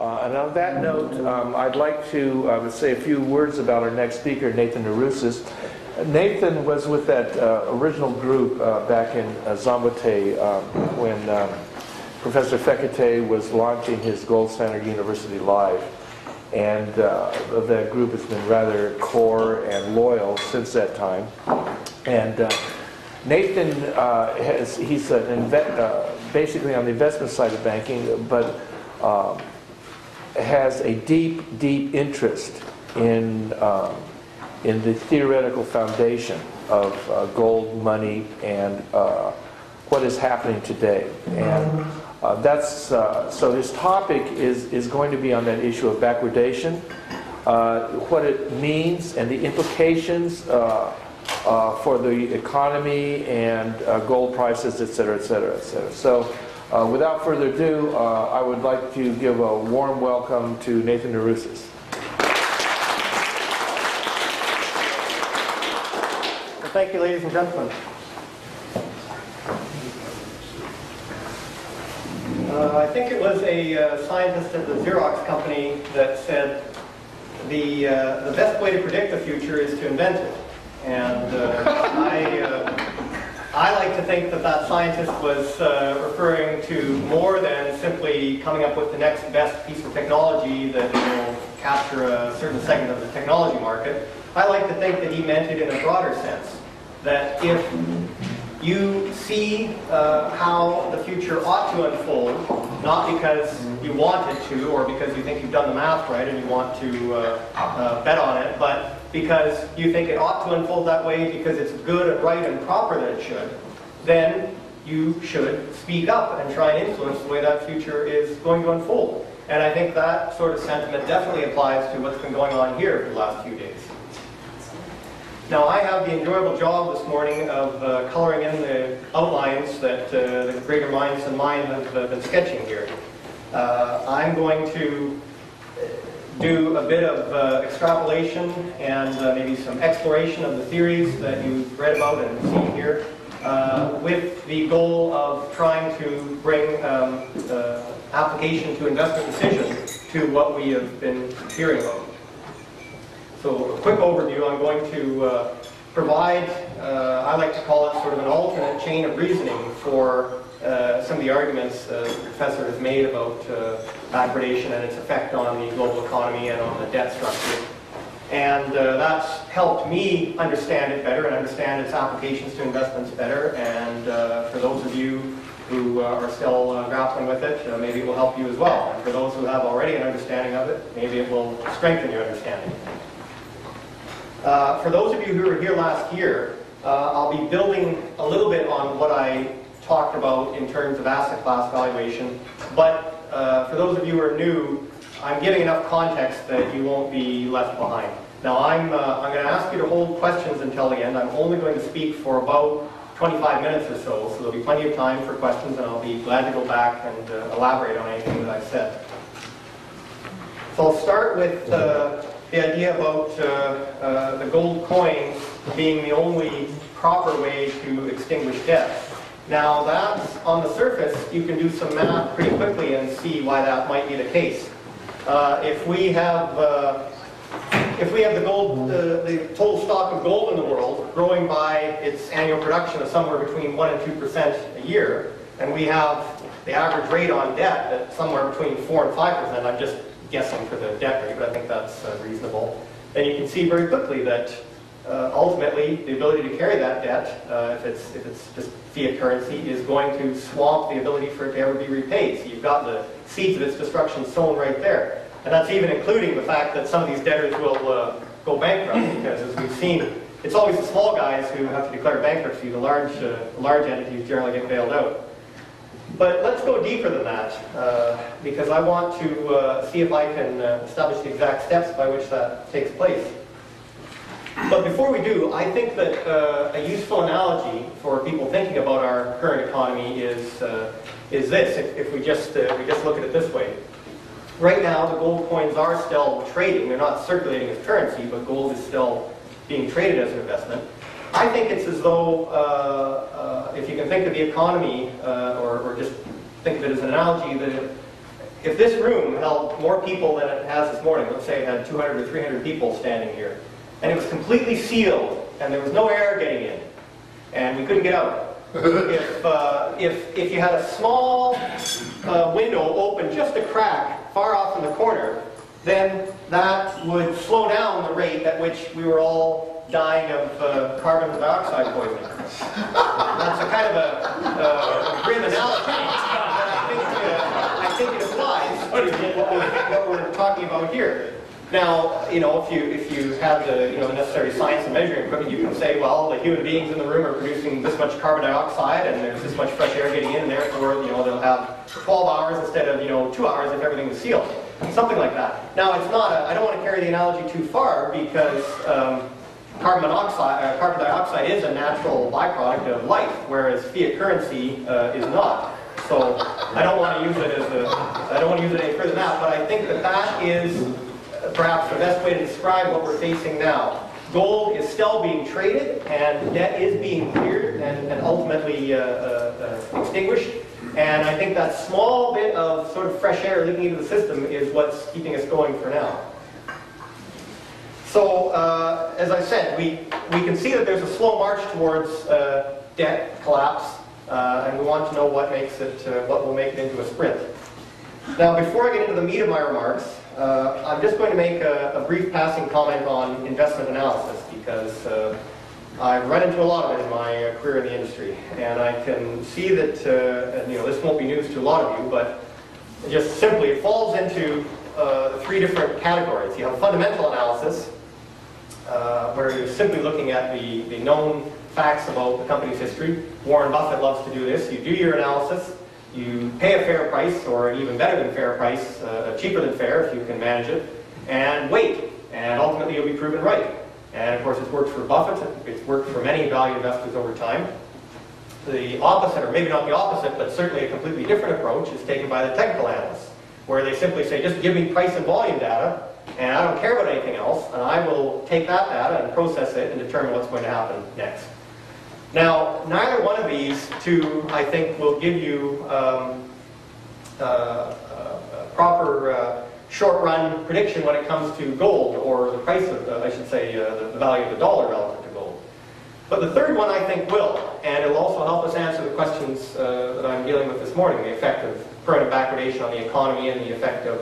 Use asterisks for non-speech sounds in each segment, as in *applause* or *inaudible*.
Uh, and on that note, um, I'd like to uh, say a few words about our next speaker, Nathan Narusis. Nathan was with that uh, original group uh, back in uh, Szombathely um, when um, Professor Fekete was launching his Gold Standard University Live. And uh, that group has been rather core and loyal since that time. And uh, Nathan has, he's an inve- basically on the investment side of banking, but um, has a deep, deep interest in, um, in the theoretical foundation of uh, gold, money, and uh, what is happening today. And uh, that's, uh, so his topic is, is going to be on that issue of backwardation, uh, what it means, and the implications uh, for the economy and gold prices, et cetera, et cetera, et cetera. So uh, without further ado, uh, I would like to give a warm welcome to Nathan Narusis. Well, thank you, ladies and gentlemen. Uh, I think it was a uh, scientist at the Xerox company that said the, uh, the best way to predict the future is to invent it. And uh, I, I like to think that that scientist was uh, referring to more than simply coming up with the next best piece of technology that will capture a certain segment of the technology market. I like to think that he meant it in a broader sense. That if you see uh, how the future ought to unfold, not because you want it to or because you think you've done the math right and you want to uh, uh, bet on it, but because you think it ought to unfold that way because it's good and right and proper that it should, then you should speak up and try and influence the way that future is going to unfold. And I think that sort of sentiment definitely applies to what's been going on here for the last few days. Now, I have the enjoyable job this morning of uh, coloring in the outlines that uh, the greater minds than mine have uh, been sketching here. Uh, I'm going to do a bit of uh, extrapolation and uh, maybe some exploration of the theories that you've read about and seen here, uh, with the goal of trying to bring um, uh, application to investment decisions to what we have been hearing about. So a quick overview, I'm going to uh, provide, uh, I like to call it sort of an alternate chain of reasoning for uh, some of the arguments uh, the professor has made about uh, backwardation and its effect on the global economy and on the debt structure. And uh, that's helped me understand it better and understand its applications to investments better. And for those of you who are still grappling with it, maybe it will help you as well. And for those who have already an understanding of it, maybe it will strengthen your understanding. Uh, for those of you who were here last year, uh, I'll be building a little bit on what I talked about in terms of asset class valuation. But uh, for those of you who are new, I'm giving enough context that you won't be left behind. Now I'm, uh, I'm going to ask you to hold questions until the end. I'm only going to speak for about 25 minutes or so, so there'll be plenty of time for questions and I'll be glad to go back and uh, elaborate on anything that I've said. So I'll start with uh, the idea about uh, uh, the gold coin being the only proper way to extinguish debt. Now that's, on the surface, you can do some math pretty quickly and see why that might be the case. Uh, if we have, uh, if we have the gold, uh, the total stock of gold in the world growing by its annual production of somewhere between 1 and 2% a year, and we have the average rate on debt at somewhere between 4 and 5%, I'm just guessing for the debt rate, but I think that's uh, reasonable, then you can see very quickly that uh, ultimately the ability to carry that debt, uh, if, it's, if it's just fiat currency, is going to swamp the ability for it to ever be repaid. So you've got the seeds of its destruction sown right there. And that's even including the fact that some of these debtors will uh, go bankrupt because as we've seen, it's always the small guys who have to declare bankruptcy. The large, uh, large entities generally get bailed out. But let's go deeper than that, uh, because I want to uh, see if I can establish the exact steps by which that takes place. But before we do, I think that uh, a useful analogy for people thinking about our current economy is, uh, is this, if, if we, just, uh, we just look at it this way. Right now, the gold coins are still trading. They're not circulating as currency, but gold is still being traded as an investment. I think it's as though, uh, uh, if you can think of the economy, uh, or, or, just think of it as an analogy, that if this room held more people than it has this morning, let's say it had 200 or 300 people standing here, and it was completely sealed, and there was no air getting in, and we couldn't get out. *laughs* if, uh, if, if you had a small uh, window open just a crack far off in the corner, then that would slow down the rate at which we were all dying of uh, carbon dioxide poisoning. That's a kind of a, uh, a grim analogy, but I think, uh, I think it applies to what we're, what we're talking about here. Now, you know, if you if you have the you know necessary science and measuring equipment, you can say, well, the human beings in the room are producing this much carbon dioxide, and there's this much fresh air getting in, and therefore, you know, they'll have 12 hours instead of you know two hours if everything is sealed, something like that. Now, it's not. I don't want to carry the analogy too far because. Um, carbon monoxide, uh, carbon dioxide is a natural byproduct of life, whereas fiat currency uh, is not. So I don't want to use it as a, I don't want to use it any further than that, but I think that that is perhaps the best way to describe what we're facing now. Gold is still being traded, and debt is being cleared and, and ultimately uh, uh, uh, extinguished. And I think that small bit of sort of fresh air leaking into the system is what's keeping us going for now. So, uh, as I said, we, we can see that there's a slow march towards uh, debt collapse, uh, and we want to know what makes it, uh, what will make it into a sprint. Now, before I get into the meat of my remarks, uh, I'm just going to make a, a, brief passing comment on investment analysis because uh, I've run into a lot of it in my career in the industry, and I can see that you know this won't be news to a lot of you, but just simply it falls into three different categories. You have fundamental analysis, uh, where you're simply looking at the, the known facts about the company's history. Warren Buffett loves to do this. You do your analysis, you pay a fair price, or an even better than fair price, uh, cheaper than fair if you can manage it, and wait. And ultimately you'll be proven right. And of course it's worked for Buffett, it's worked for many value investors over time. The opposite, or maybe not the opposite, but certainly a completely different approach is taken by the technical analysts, where they simply say, just give me price and volume data, and I don't care about anything else, and I will take that data and process it and determine what's going to happen next. Now, neither one of these two, I think, will give you um, uh, uh, proper uh, short-run prediction when it comes to gold, or the price of, the, I should say, uh, the, value of the dollar relative to gold. But the third one, I think, will, and it'll also help us answer the questions uh, that I'm dealing with this morning, the effect of permanent backwardation on the economy and the effect of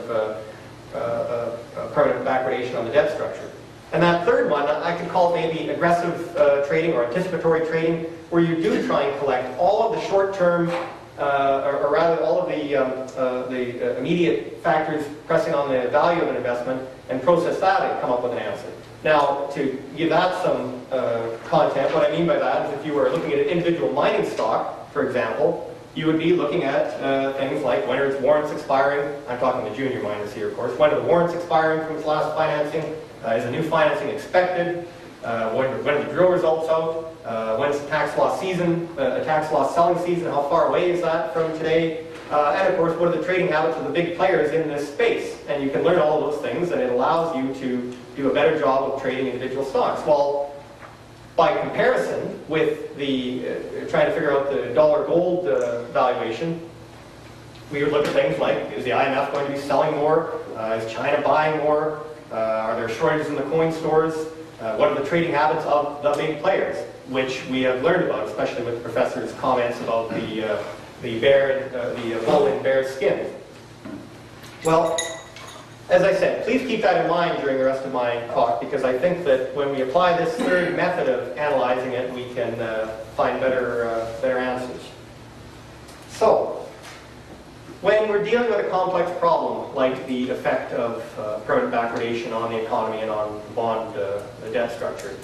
permanent backwardation on the debt structure. And that third one, I could call it maybe aggressive uh, trading or anticipatory trading, where you do try and collect all of the short-term, uh, or, or, rather all of the, um, uh, the uh, immediate factors pressing on the value of an investment and process that and come up with an answer. Now, to give that some content, what I mean by that is if you were looking at an individual mining stock, for example, you would be looking at uh, things like when are its warrants expiring. I'm talking to junior miners here, of course. When are the warrants expiring from its last financing? Uh, is a new financing expected? Uh, when, when are the drill results out? Uh, when's the tax loss season, a tax loss selling season? How far away is that from today? And of course, what are the trading habits of the big players in this space? And you can learn all those things, and it allows you to do a better job of trading individual stocks. Well, by comparison with the, uh, trying to figure out the dollar gold uh, valuation, we would look at things like, is the IMF going to be selling more? Uh, is China buying more? Uh, are there shortages in the coin stores? Uh, what are the trading habits of the big players? Which we have learned about, especially with the professor's comments about the, uh, the bear, the bull in bear skin. Well, as I said, please keep that in mind during the rest of my talk because I think that when we apply this third method of analyzing it, we can uh, find better, uh, better answers. So, when we're dealing with a complex problem like the effect of uh, permanent backwardation on the economy and on the bond, uh, the debt structure,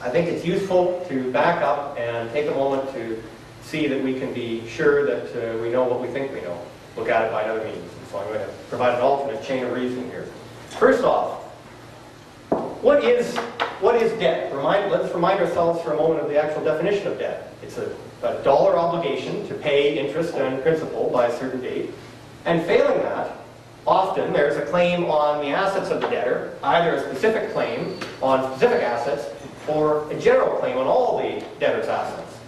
I think it's useful to back up and take a moment to see that we can be sure that uh, we know what we think we know. Look at it by another means. So I'm going to provide an alternate chain of reasoning here. First off, what is, what is debt? Remind, let's remind ourselves for a moment of the actual definition of debt. It's a, a dollar obligation to pay interest and principal by a certain date. And failing that, often there's a claim on the assets of the debtor, either a specific claim on specific assets or a general claim on all the debtor's assets.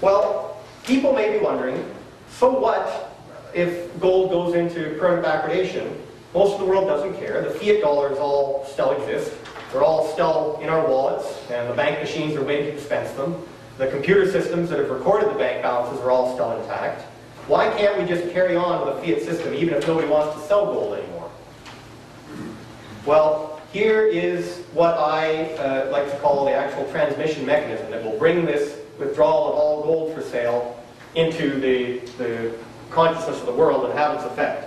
Well, people may be wondering, so what if gold goes into permanent backwardation, most of the world doesn't care. The fiat dollars all still exist. They're all still in our wallets, and the bank machines are waiting to dispense them. The computer systems that have recorded the bank balances are all still intact. Why can't we just carry on with a fiat system even if nobody wants to sell gold anymore? Well, here is what I uh, like to call the actual transmission mechanism that will bring this withdrawal of all gold for sale into the, the consciousness of the world and have its effect.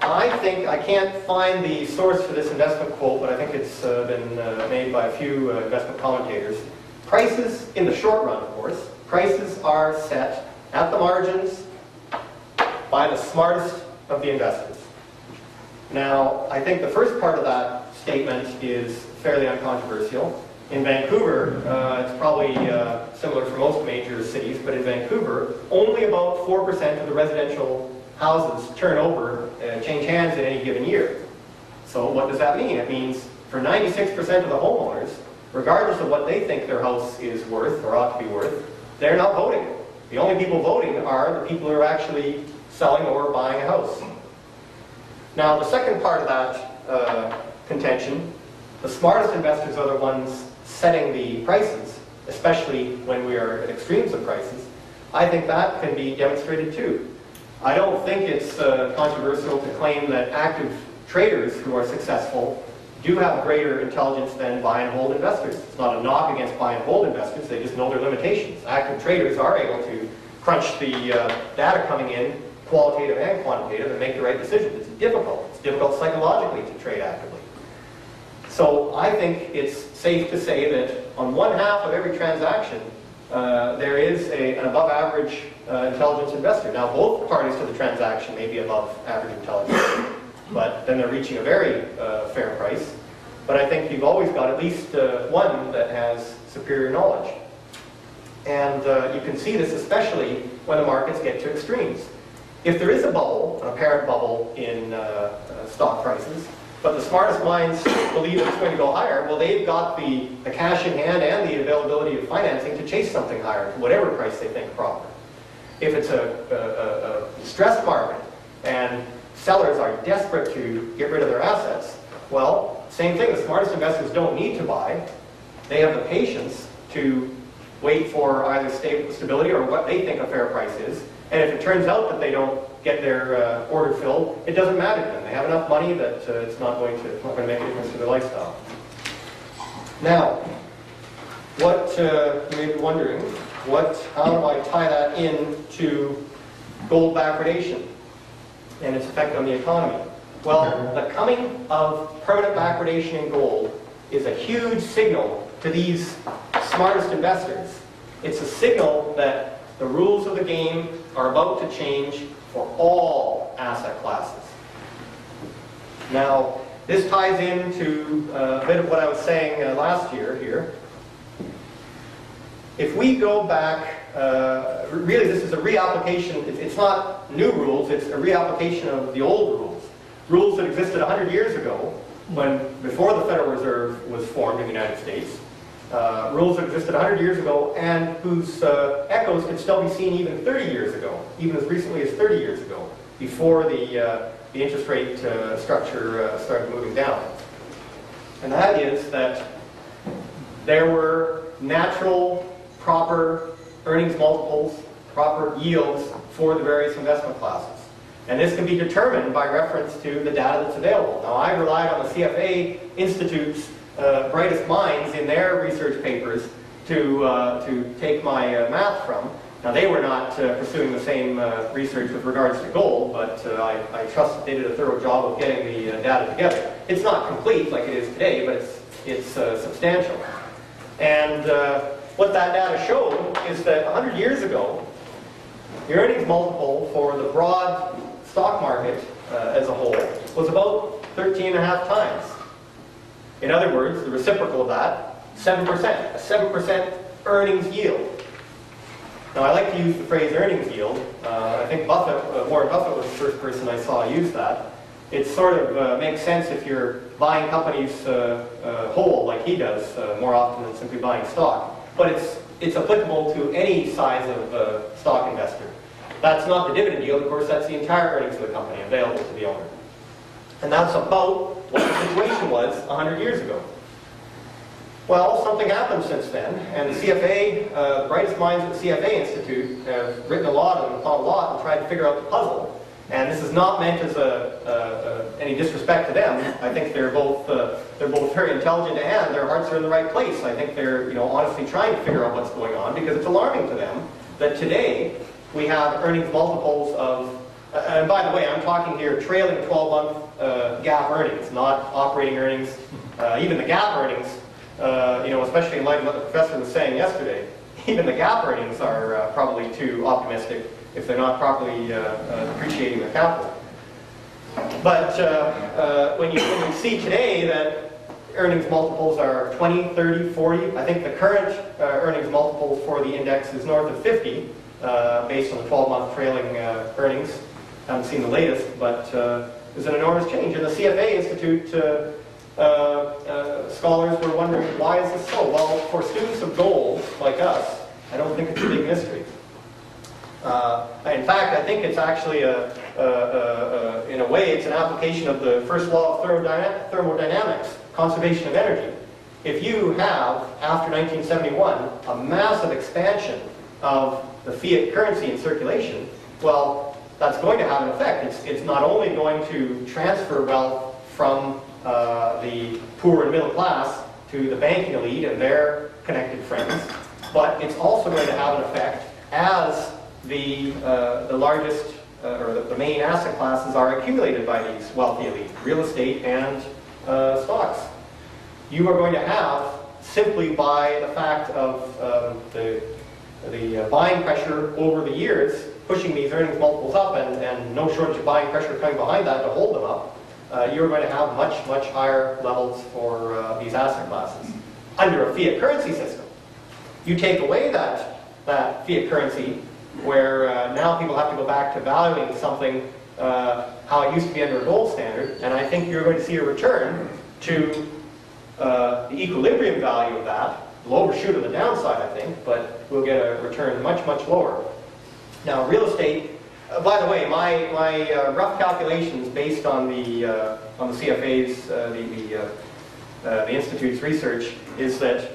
I think, I can't find the source for this investment quote, but I think it's uh, been uh, made by a few uh, investment commentators. Prices, in the short run, of course, prices are set at the margins by the smartest of the investors. Now, I think the first part of that statement is fairly uncontroversial. In Vancouver, uh, it's probably uh, similar for most major cities, but in Vancouver, only about 4% of the residential houses turn over, uh, change hands in any given year. So what does that mean? It means for 96% of the homeowners, regardless of what they think their house is worth or ought to be worth, they're not voting. The only people voting are the people who are actually selling or buying a house. Now, the second part of that uh, contention, the smartest investors are the ones setting the prices, especially when we are at extremes of prices. I think that can be demonstrated too. I don't think it's uh, controversial to claim that active traders who are successful do have greater intelligence than buy and hold investors. It's not a knock against buy and hold investors, they just know their limitations. Active traders are able to crunch the uh, data coming in, qualitative and quantitative, and make the right decisions. It's difficult. It's difficult psychologically to trade actively. So I think it's safe to say that on one half of every transaction, uh, there is a, an above average uh, intelligence investor. Now, both parties to the transaction may be above average intelligence, but then they're reaching a very uh, fair price. But I think you've always got at least uh, one that has superior knowledge. And uh, you can see this especially when the markets get to extremes. If there is a bubble, an apparent bubble in uh, stock prices, but the smartest minds believe it's going to go higher, well, they've got the, the cash in hand and the availability of financing to chase something higher, whatever price they think proper. If it's a, a, a stressed market and sellers are desperate to get rid of their assets, well, same thing, the smartest investors don't need to buy. They have the patience to wait for either stability or what they think a fair price is. And if it turns out that they don't get their uh, order filled, it doesn't matter to them. They have enough money that uh, it's not going to not going to make a difference to their lifestyle. Now, what uh, you may be wondering, what how do I tie that in to gold backwardation and its effect on the economy? Well, the coming of permanent backwardation in gold is a huge signal to these smartest investors. It's a signal that the rules of the game are about to change for all asset classes. Now, this ties into uh, a bit of what I was saying uh, last year here. If we go back, uh, really this is a reapplication, it's not new rules, it's a reapplication of the old rules. Rules that existed 100 years ago, when before the Federal Reserve was formed in the United States. Uh, rules that existed 100 years ago and whose uh, echoes could still be seen even 30 years ago, even as recently as 30 years ago, before the, uh, the interest rate uh, structure uh, started moving down. And that is that there were natural, proper earnings multiples, proper yields for the various investment classes. And this can be determined by reference to the data that's available. Now, I relied on the CFA Institute's uh, brightest minds in their research papers to, uh, to take my uh, math from. Now, they were not uh, pursuing the same uh, research with regards to gold, but uh, I, I, trust that they did a thorough job of getting the data together. It's not complete like it is today, but it's, it's substantial. And what that data showed is that 100 years ago, the earnings multiple for the broad stock market as a whole was about 13 and a half times. In other words, the reciprocal of that, 7%, a 7% earnings yield. Now, I like to use the phrase earnings yield. Uh, I think Buffett, uh, Warren Buffett was the first person I saw use that. It sort of uh, makes sense if you're buying companies uh, uh, whole, like he does, uh, more often than simply buying stock. But it's, it's applicable to any size of stock investor. That's not the dividend yield, of course, that's the entire earnings of the company available to the owner. And that's about what the situation was 100 years ago. Well, something happened since then, and the CFA, uh, brightest minds at the CFA Institute have written a lot and thought a lot and tried to figure out the puzzle. And this is not meant as a, uh, uh, any disrespect to them. I think they're both uh, they're both very intelligent and their hearts are in the right place. I think they're you know honestly trying to figure out what's going on because it's alarming to them that today we have earnings multiples of. uh, And by the way, I'm talking here trailing 12-month uh, GAAP earnings, not operating earnings. Uh, even the GAAP earnings, uh, you know, especially in light of what the professor was saying yesterday, even the GAAP earnings are uh, probably too optimistic if they're not properly uh, uh, depreciating their capital. But uh, when, you, when you see today that earnings multiples are 20, 30, 40, I think the current uh, earnings multiple for the index is north of 50, uh, based on the 12-month trailing uh, earnings. I haven't seen the latest, but there's an enormous change. And the CFA Institute scholars were wondering, why is this so? Well, for students of gold, like us, I don't think it's a big mystery. Uh, in fact, I think it's actually a, a, a, in a way, it's an application of the first law of thermodynamics, conservation of energy. If you have, after 1971, a massive expansion of the fiat currency in circulation, well, that's going to have an effect. It's, it's not only going to transfer wealth from uh, the poor and middle class to the banking elite and their connected friends, but it's also going to have an effect as the, uh, the largest uh, or the, the main asset classes are accumulated by these wealthy elite, real estate and uh, stocks. You are going to have, simply by the fact of um, the, the uh, buying pressure over the years, pushing these earnings multiples up and, and no shortage of buying pressure coming behind that to hold them up, uh, you're going to have much, much higher levels for uh, these asset classes under a fiat currency system. You take away that, that fiat currency, where uh, now people have to go back to valuing something uh, how it used to be under a gold standard, and I think you're going to see a return to uh, the equilibrium value of that. We'll overshoot on the downside, I think, but we'll get a return much, much lower. Now, real estate, uh, by the way, my, my uh, rough calculations based on the, uh, on the CFA's, uh, the, the, uh, the Institute's research is that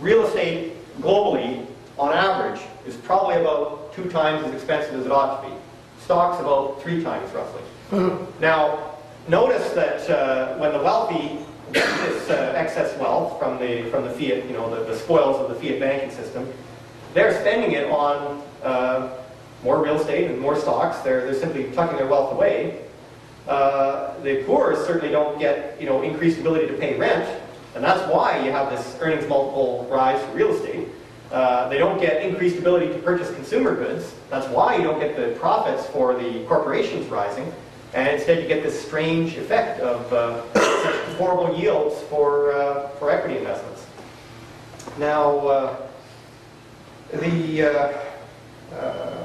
real estate globally, on average, is probably about two times as expensive as it ought to be. Stocks about three times roughly. *laughs* Now, notice that uh, when the wealthy get this uh, excess wealth from the, from the fiat, you know, the, the spoils of the fiat banking system, they're spending it on uh, more real estate and more stocks. They're, they're simply tucking their wealth away. Uh, the poor certainly don't get, you know, increased ability to pay rent, and that's why you have this earnings multiple rise for real estate. Uh, they don't get increased ability to purchase consumer goods. That's why you don't get the profits for the corporations rising. And instead you get this strange effect of uh, horrible yields for, uh, for equity investments. Now, uh, the, uh,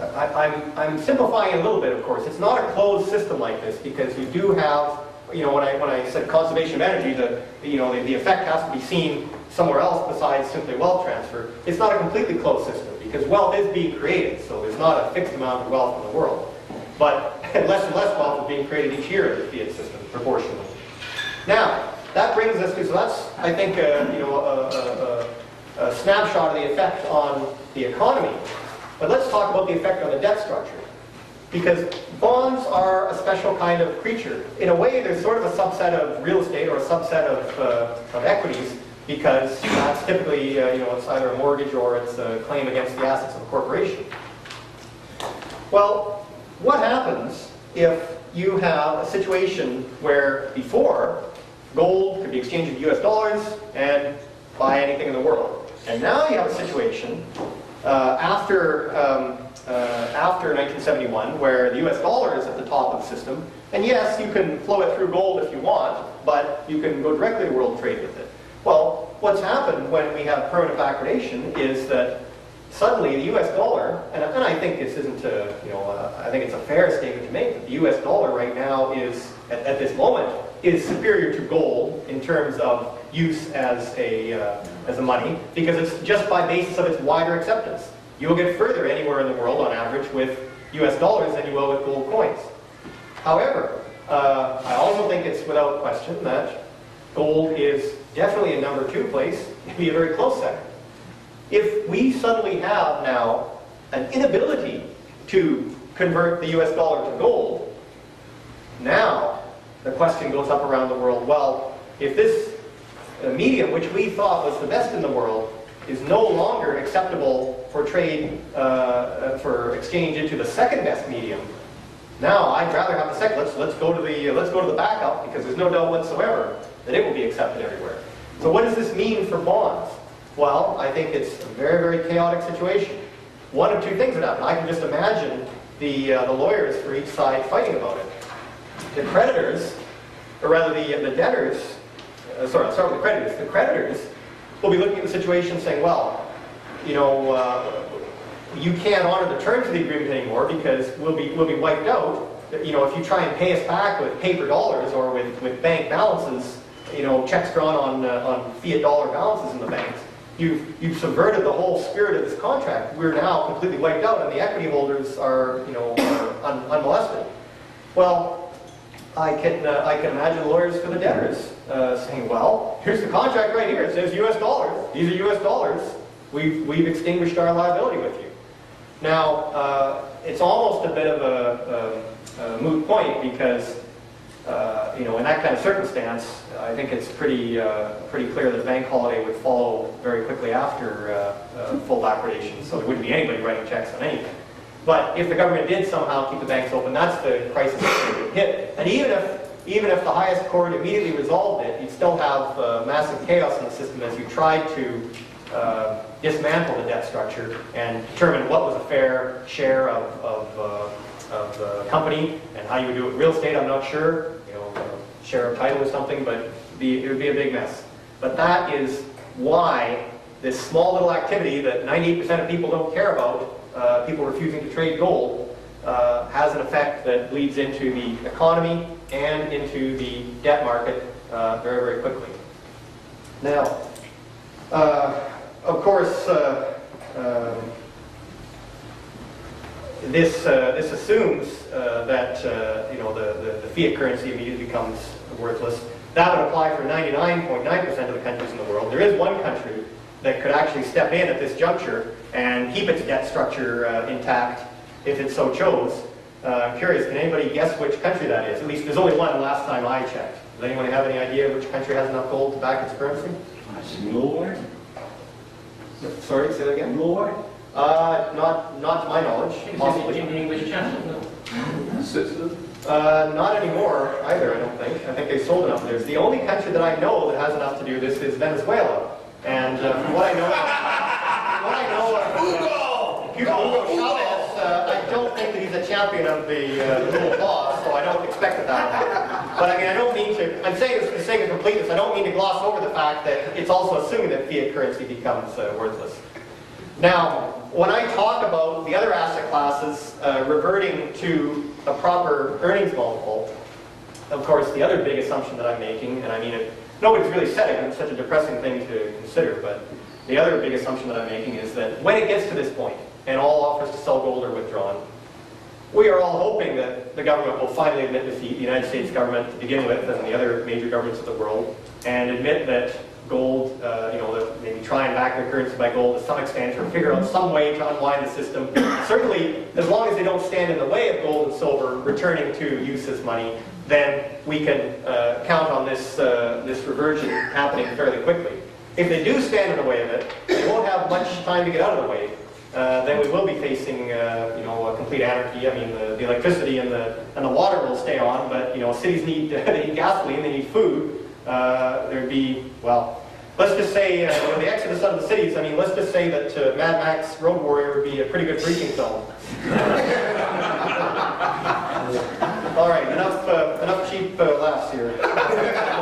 I, I'm, I'm simplifying a little bit, of course. It's not a closed system like this because you do have, you know, when I, when I said conservation of energy, the, you know, the, the effect has to be seen somewhere else besides simply wealth transfer. It's not a completely closed system because wealth is being created, so there's not a fixed amount of wealth in the world. But *laughs* less and less wealth is being created each year in the fiat system, proportionally. Now, that brings us to, so that's, I think, uh, you know, a, a, a, a snapshot of the effect on the economy. But let's talk about the effect on the debt structure. Because bonds are a special kind of creature. In a way, they're sort of a subset of real estate or a subset of, uh, of equities because that's typically, uh, you know, it's either a mortgage or it's a claim against the assets of a corporation. Well, what happens if you have a situation where before gold could be exchanged into US dollars and buy anything in the world? And now you have a situation uh, after, um, uh, after 1971 where the US dollar is at the top of the system. And yes, you can flow it through gold if you want, but you can go directly to world trade with it. Well, what's happened when we have permanent backwardation is that suddenly the U.S. dollar, and, and I think this isn't a, you know, uh, I think it's a fair statement to make, that the U.S. dollar right now is, at, at this moment, is superior to gold in terms of use as a, uh, as a money, because it's just by basis of its wider acceptance. you'll get further anywhere in the world on average with US dollars than you will with gold coins. However, uh, I also think it's without question that gold is definitely a number two place, maybe a very close second. If we suddenly have now an inability to convert the US dollar to gold, now the question goes up around the world, well, if this medium, which we thought was the best in the world, is no longer acceptable for trade, uh, uh, for exchange into the second best medium, now I'd rather have the second. Let's, let's, go to the, let's go to the backup because there's no doubt whatsoever that it will be accepted everywhere. So what does this mean for bonds? Well, I think it's a very, very chaotic situation. One of two things would happen. I can just imagine the, uh, the lawyers for each side fighting about it. The creditors, or rather the, the debtors, uh, sorry, I'll start with the creditors. The creditors will be looking at the situation saying, well, you know, uh, you can't honor the terms of the agreement anymore because we'll be, we'll be wiped out. You know, if you try and pay us back with paper dollars or with, with bank balances, you know, checks drawn on, uh, on fiat dollar balances in the banks, you've, you've subverted the whole spirit of this contract. We're now completely wiped out and the equity holders are, you know, are un, unmolested. Well, I can, uh, I can imagine lawyers for the debtors uh, saying, well, here's the contract right here. It says U.S. dollars. These are U.S. dollars. We've, we've extinguished our liability with you. Now, uh, it's almost a bit of a, a, a moot point because, uh, you know, in that kind of circumstance, I think it's pretty, uh, pretty clear that bank holiday would follow very quickly after uh, uh, full backwardation, so there wouldn't be anybody writing checks on anything. But if the government did somehow keep the banks open, that's the crisis that would hit. And even if even if the highest court immediately resolved it, you'd still have uh, massive chaos in the system as you tried to uh, dismantle the debt structure and determine what was a fair share of, of, of the company and how you would do it real estate, I'm not sure. You know, share of title or something, but be, it would be a big mess. But that is why this small little activity that 98% of people don't care about, uh, people refusing to trade gold, uh, has an effect that bleeds into the economy and into the debt market uh, very, very quickly. Now, uh, of course, uh, um, this, uh, this assumes uh, that uh, you know, the, the, the, fiat currency immediately becomes worthless. That would apply for 99.9% .9 of the countries in the world. There is one country that could actually step in at this juncture and keep its debt structure uh, intact if it so chose. I'm curious, can anybody guess which country that is? At least there's only one last time I checked. Does anyone have any idea which country has enough gold to back its currency? Lord? Sorry, say that again? Lord? Uh, not, not to my knowledge, possibly. In the English Channel, no. Uh, not anymore either, I don't think. I think they sold enough. of There's the only country that I know that has enough to do this is Venezuela. And uh, from what I know, from what I know of Hugo, Hugo Chavez, uh, I don't think that he's a champion of the uh, rule of law, so I don't expect that that will happen. But I mean, I don't mean to, I'm saying this for the sake of completeness, I don't mean to gloss over the fact that it's also assuming that fiat currency becomes uh, worthless. Now, when I talk about the other asset classes uh, reverting to a proper earnings multiple, of course, the other big assumption that I'm making, and I mean, it, nobody's really said it, it's such a depressing thing to consider, but the other big assumption that I'm making is that when it gets to this point, and all offers to sell gold are withdrawn, we are all hoping that the government will finally admit defeat, the United States government to begin with, and the other major governments of the world, and admit that gold, uh, you know, maybe try and back their currency by gold to some extent, or figure out some way to unwind the system. Certainly, as long as they don't stand in the way of gold and silver returning to use as money, then we can uh, count on this, uh, this reversion happening fairly quickly. If they do stand in the way of it, they won't have much time to get out of the way. Uh, then we will be facing, uh, you know, a complete anarchy. I mean, the, the electricity and the and the water will stay on, but you know, cities need *laughs* they need gasoline, they need food, uh, there'd be, well, let's just say, uh, you know, the exodus out of the cities, I mean, let's just say that uh, Mad Max Road Warrior would be a pretty good breaching film. *laughs* All right, enough, uh, enough cheap uh, laughs here. the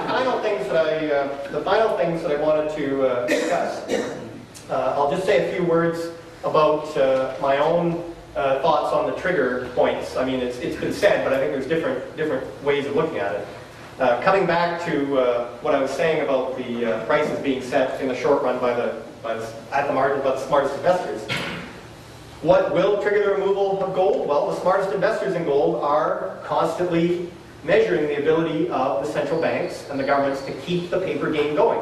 final things that I, uh, the final things that I wanted to discuss. I'll just say a few words about my own uh, thoughts on the trigger points. I mean, it's, it's been said, but I think there's different, different ways of looking at it. Uh, coming back to uh, what I was saying about the uh, prices being set in the short run by the, by the, at the margin by the smartest investors, What will trigger the removal of gold? Well, the smartest investors in gold are constantly measuring the ability of the central banks and the governments to keep the paper game going.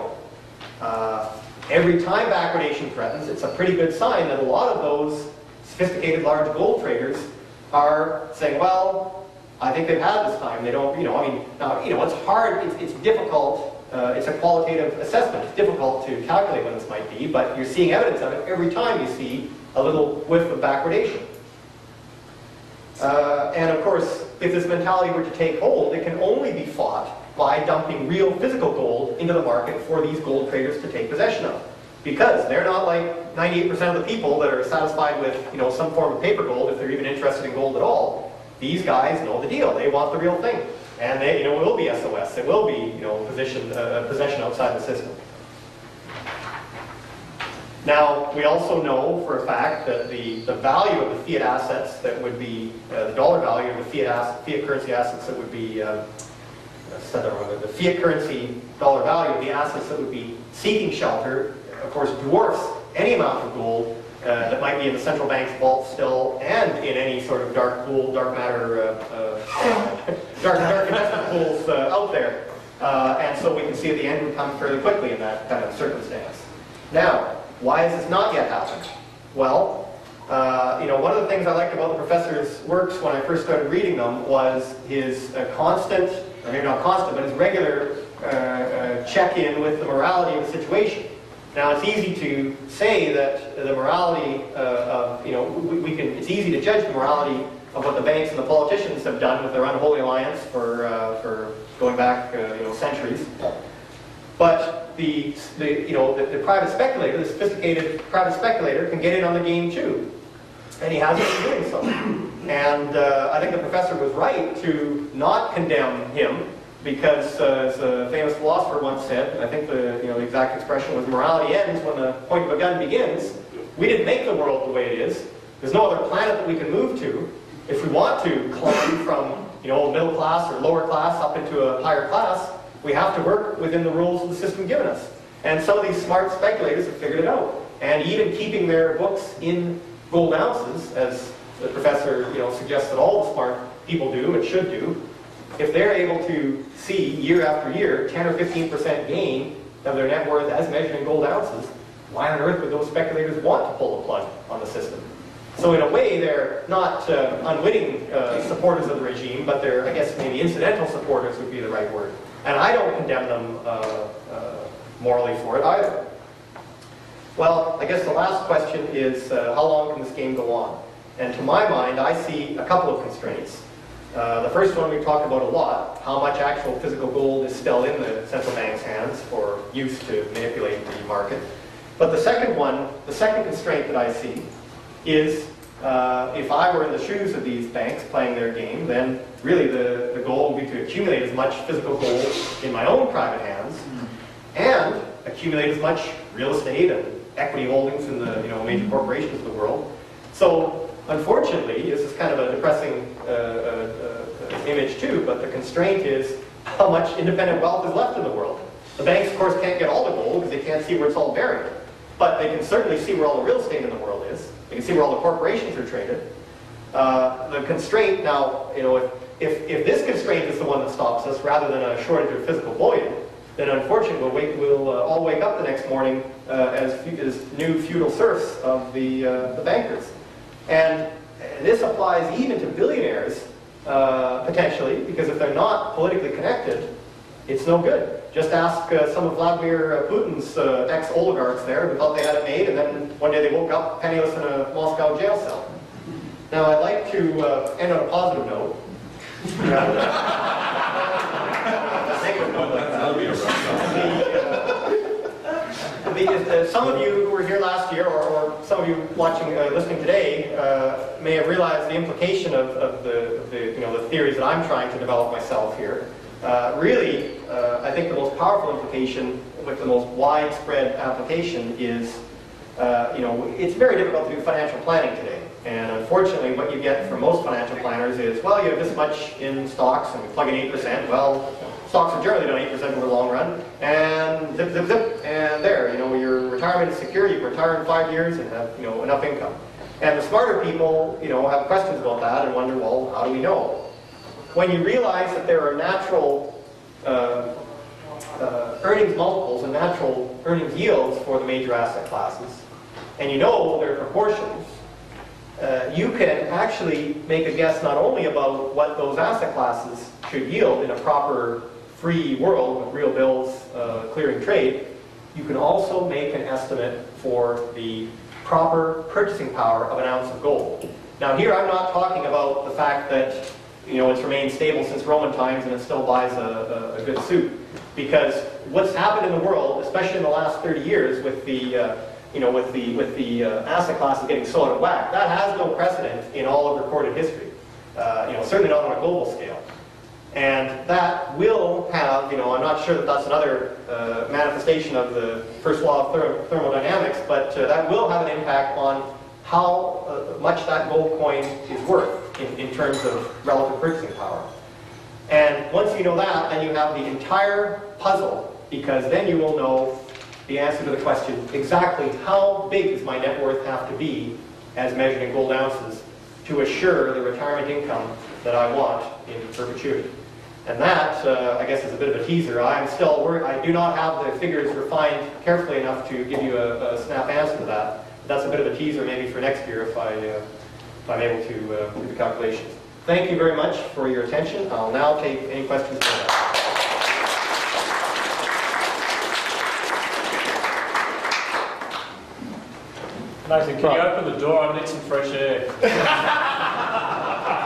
Uh, every time backwardation threatens, it's a pretty good sign that a lot of those sophisticated large gold traders are saying, well, I think they've had this time. They don't, you know, I mean, now, you know, it's hard, it's, it's difficult, uh, it's a qualitative assessment. It's difficult to calculate when this might be, but you're seeing evidence of it every time you see a little whiff of backwardation. Uh, and of course, if this mentality were to take hold, it can only be fought by dumping real physical gold into the market for these gold traders to take possession of. Because they're not like 98% of the people that are satisfied with you know, some form of paper gold, if they're even interested in gold at all. These guys know the deal. They want the real thing. And they, you know, it will be SOS. It will be you know, position, uh, possession outside the system. Now, we also know for a fact that the, the value of the fiat assets that would be, uh, the dollar value of the fiat, fiat currency assets that would be, um, I said that wrong, the fiat currency dollar value of the assets that would be seeking shelter, of course, dwarfs any amount of gold uh, that might be in the central bank's vault still, and in any sort of dark pool, dark matter, uh, uh, dark, dark investment pools uh, out there. And so we can see the end would come fairly quickly in that kind of circumstance. Now, why has this not yet happened? Well, uh, you know, one of the things I liked about the professor's works when I first started reading them was his uh, constant, or maybe not constant, but his regular uh, check-in with the morality of the situation. Now, it's easy to say that the morality uh, of, you know, we, we, can, it's easy to judge the morality of what the banks and the politicians have done with their unholy alliance for, uh, for going back, you know, centuries. But the, the, you know, the, the private speculator, the sophisticated private speculator can get in on the game too. And he hasn't been doing so. And uh, I think the professor was right to not condemn him because, uh, as a famous philosopher once said, I think the, you know, the exact expression was, morality ends when the point of a gun begins. We didn't make the world the way it is. There's no other planet that we can move to. If we want to climb from, you know, middle class or lower class up into a higher class, we have to work within the rules of the system given us. And some of these smart speculators have figured it out. And even keeping their books in gold ounces, as the professor you know, suggests that all the smart people do and should do, if they're able to see year after year 10 or 15% gain of their net worth as measured in gold ounces, why on earth would those speculators want to pull the plug on the system? So in a way, they're not uh, unwitting uh, supporters of the regime, but they're, I guess, maybe incidental supporters would be the right word. And I don't condemn them uh, uh, morally for it either. Well, I guess the last question is, uh, how long can this game go on? And to my mind, I see a couple of constraints. Uh, the first one we've talked about a lot, how much actual physical gold is still in the central bank's hands for use to manipulate the market. But the second one, the second constraint that I see is uh, if I were in the shoes of these banks playing their game, then really the, the goal would be to accumulate as much physical gold in my own private hands and accumulate as much real estate and equity holdings in the you know, major corporations of the world. So unfortunately, this is kind of a depressing uh, uh, uh, image too, but the constraint is how much independent wealth is left in the world. The banks, of course, can't get all the gold because they can't see where it's all buried. But they can certainly see where all the real estate in the world is. They can see where all the corporations are traded. Uh, the constraint now, you know, if, if, if this constraint is the one that stops us rather than a shortage of physical bullion, then unfortunately we'll, wake, we'll uh, all wake up the next morning uh, as, as new feudal serfs of the, uh, the bankers. And this applies even to billionaires, uh, potentially, because if they're not politically connected, it's no good. Just ask uh, some of Vladimir Putin's uh, ex-oligarchs there who thought they had it made, and then one day they woke up penniless in a Moscow jail cell. Now, I'd like to uh, end on a positive note. *laughs* The, uh, some of you who were here last year, or, or some of you watching, uh, listening today, uh, may have realized the implication of, of the, the, you know, the theories that I'm trying to develop myself here. Uh, really, uh, I think the most powerful implication with the most widespread application is, uh, you know, it's very difficult to do financial planning today. And unfortunately, what you get from most financial planners is, well, you have this much in stocks and we plug in 8%. Well, stocks are generally done 8% over the long run. And zip, zip, zip, and there, you know, your retirement is secure. You retire in five years and have, you know, enough income. And the smarter people, you know, have questions about that and wonder, well, how do we know? When you realize that there are natural uh, uh, earnings multiples and natural earnings yields for the major asset classes, and you know their proportions, uh, you can actually make a guess not only about what those asset classes should yield in a proper free world with real bills uh, clearing trade, you can also make an estimate for the proper purchasing power of an ounce of gold. Now here I'm not talking about the fact that you know it's remained stable since Roman times and it still buys a, a, a good suit. Because what's happened in the world, especially in the last 30 years with the uh, you know, with the, with the uh, asset classes getting so out of whack, that has no precedent in all of recorded history. Uh, you know, certainly not on a global scale. And that will have, you know, I'm not sure that that's another uh, manifestation of the first law of therm thermodynamics, but uh, that will have an impact on how uh, much that gold coin is worth in, in terms of relative purchasing power. And once you know that, then you have the entire puzzle, because then you will know the answer to the question, exactly how big does my net worth have to be, as measured in gold ounces, to assure the retirement income that I want in perpetuity. And that, uh, I guess, is a bit of a teaser. I'm still worried. I do not have the figures refined carefully enough to give you a, a snap answer to that. But That's a bit of a teaser maybe for next year if, I, uh, if I'm able to uh, do the calculations. Thank you very much for your attention. I'll now take any questions from that. Nathan, can you open the door? I need some fresh air. *laughs*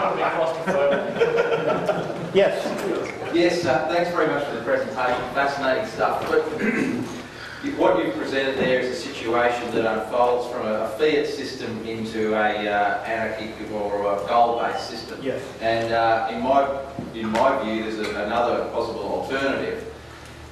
Probably claustrophobic. Yes. Yes, uh, thanks very much for the presentation. Fascinating stuff. But *clears throat* what you've presented there is a situation that unfolds from a, fiat system into a uh, anarchic or a gold-based system. Yes. And uh, in my in my view, there's a, another possible alternative.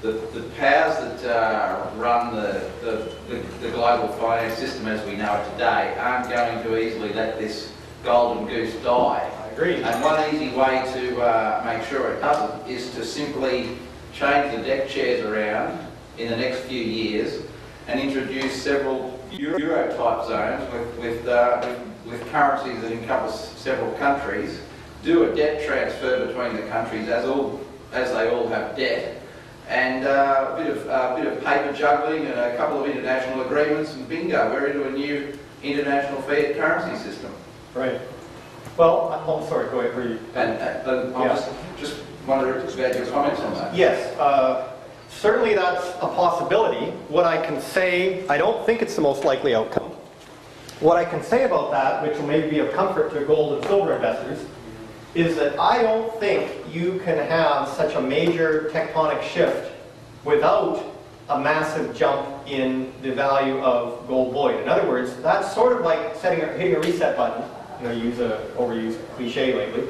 The, the powers that uh, run the, the, the, the global finance system as we know it today aren't going to easily let this golden goose die. And one easy way to uh, make sure it doesn't is to simply change the deck chairs around in the next few years and introduce several Euro type zones with, with, uh, with, with currencies that encompass several countries, do a debt transfer between the countries as, all, as they all have debt, and uh, a bit of uh, bit of paper juggling and a couple of international agreements, and bingo, we're into a new international fiat currency system. Right. Well, I- oh, sorry, go ahead, read. And, uh, and I Yeah. just just wondered about your comments on that. Yes, uh, certainly that's a possibility. What I can say, I don't think it's the most likely outcome. What I can say about that, which will maybe be of comfort to gold and silver investors, is that I don't think you can have such a major tectonic shift without a massive jump in the value of gold bullion. In other words, that's sort of like setting a, hitting a reset button. You know, use a overused cliche lately.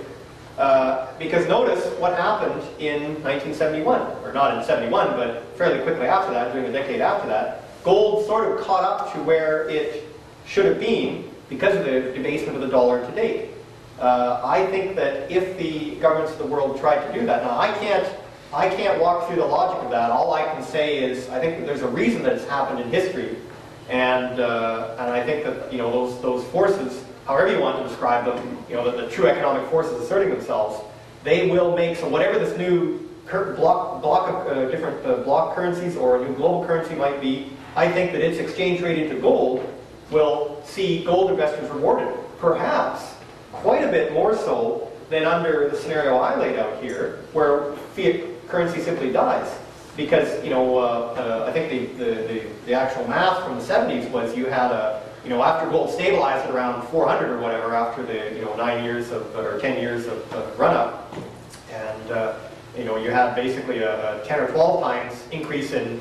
Uh, because notice what happened in 1971, or not in 71, but fairly quickly after that, during the decade after that. Gold sort of caught up to where it should have been because of the debasement of the dollar to date. Uh, I think that if the governments of the world tried to do that, now I can't, I can't walk through the logic of that. All I can say is I think that there's a reason that it's happened in history, and uh, and I think that you know those those forces, however you want to describe them, you know, the, the true economic forces asserting themselves, they will make so whatever this new block block of uh, different uh, block currencies or a new global currency might be, I think that its exchange rate into gold will see gold investors rewarded, perhaps quite a bit more so than under the scenario I laid out here, where fiat currency simply dies. Because, you know, uh, uh, I think the, the, the, the, actual math from the 70s was you had a, you know, after gold stabilized at around 400 or whatever, after the, you know, nine years of, or 10 years of, of run-up, and, uh, you know, you had basically a, a 10 or 12 times increase in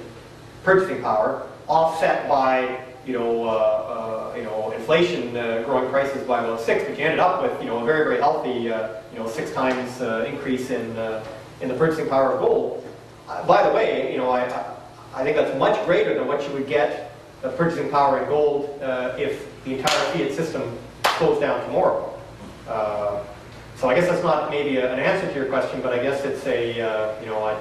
purchasing power, offset by you know, uh, uh, you know, inflation uh, growing prices by about six, but you ended up with, you know, a very, very healthy, uh, you know, six times uh, increase in, in the purchasing power of gold. by the way, you know, I, I think that's much greater than what you would get the purchasing power in gold uh, if the entire fiat system closed down tomorrow. Uh, so I guess that's not maybe a, an answer to your question, but I guess it's a, you know, I,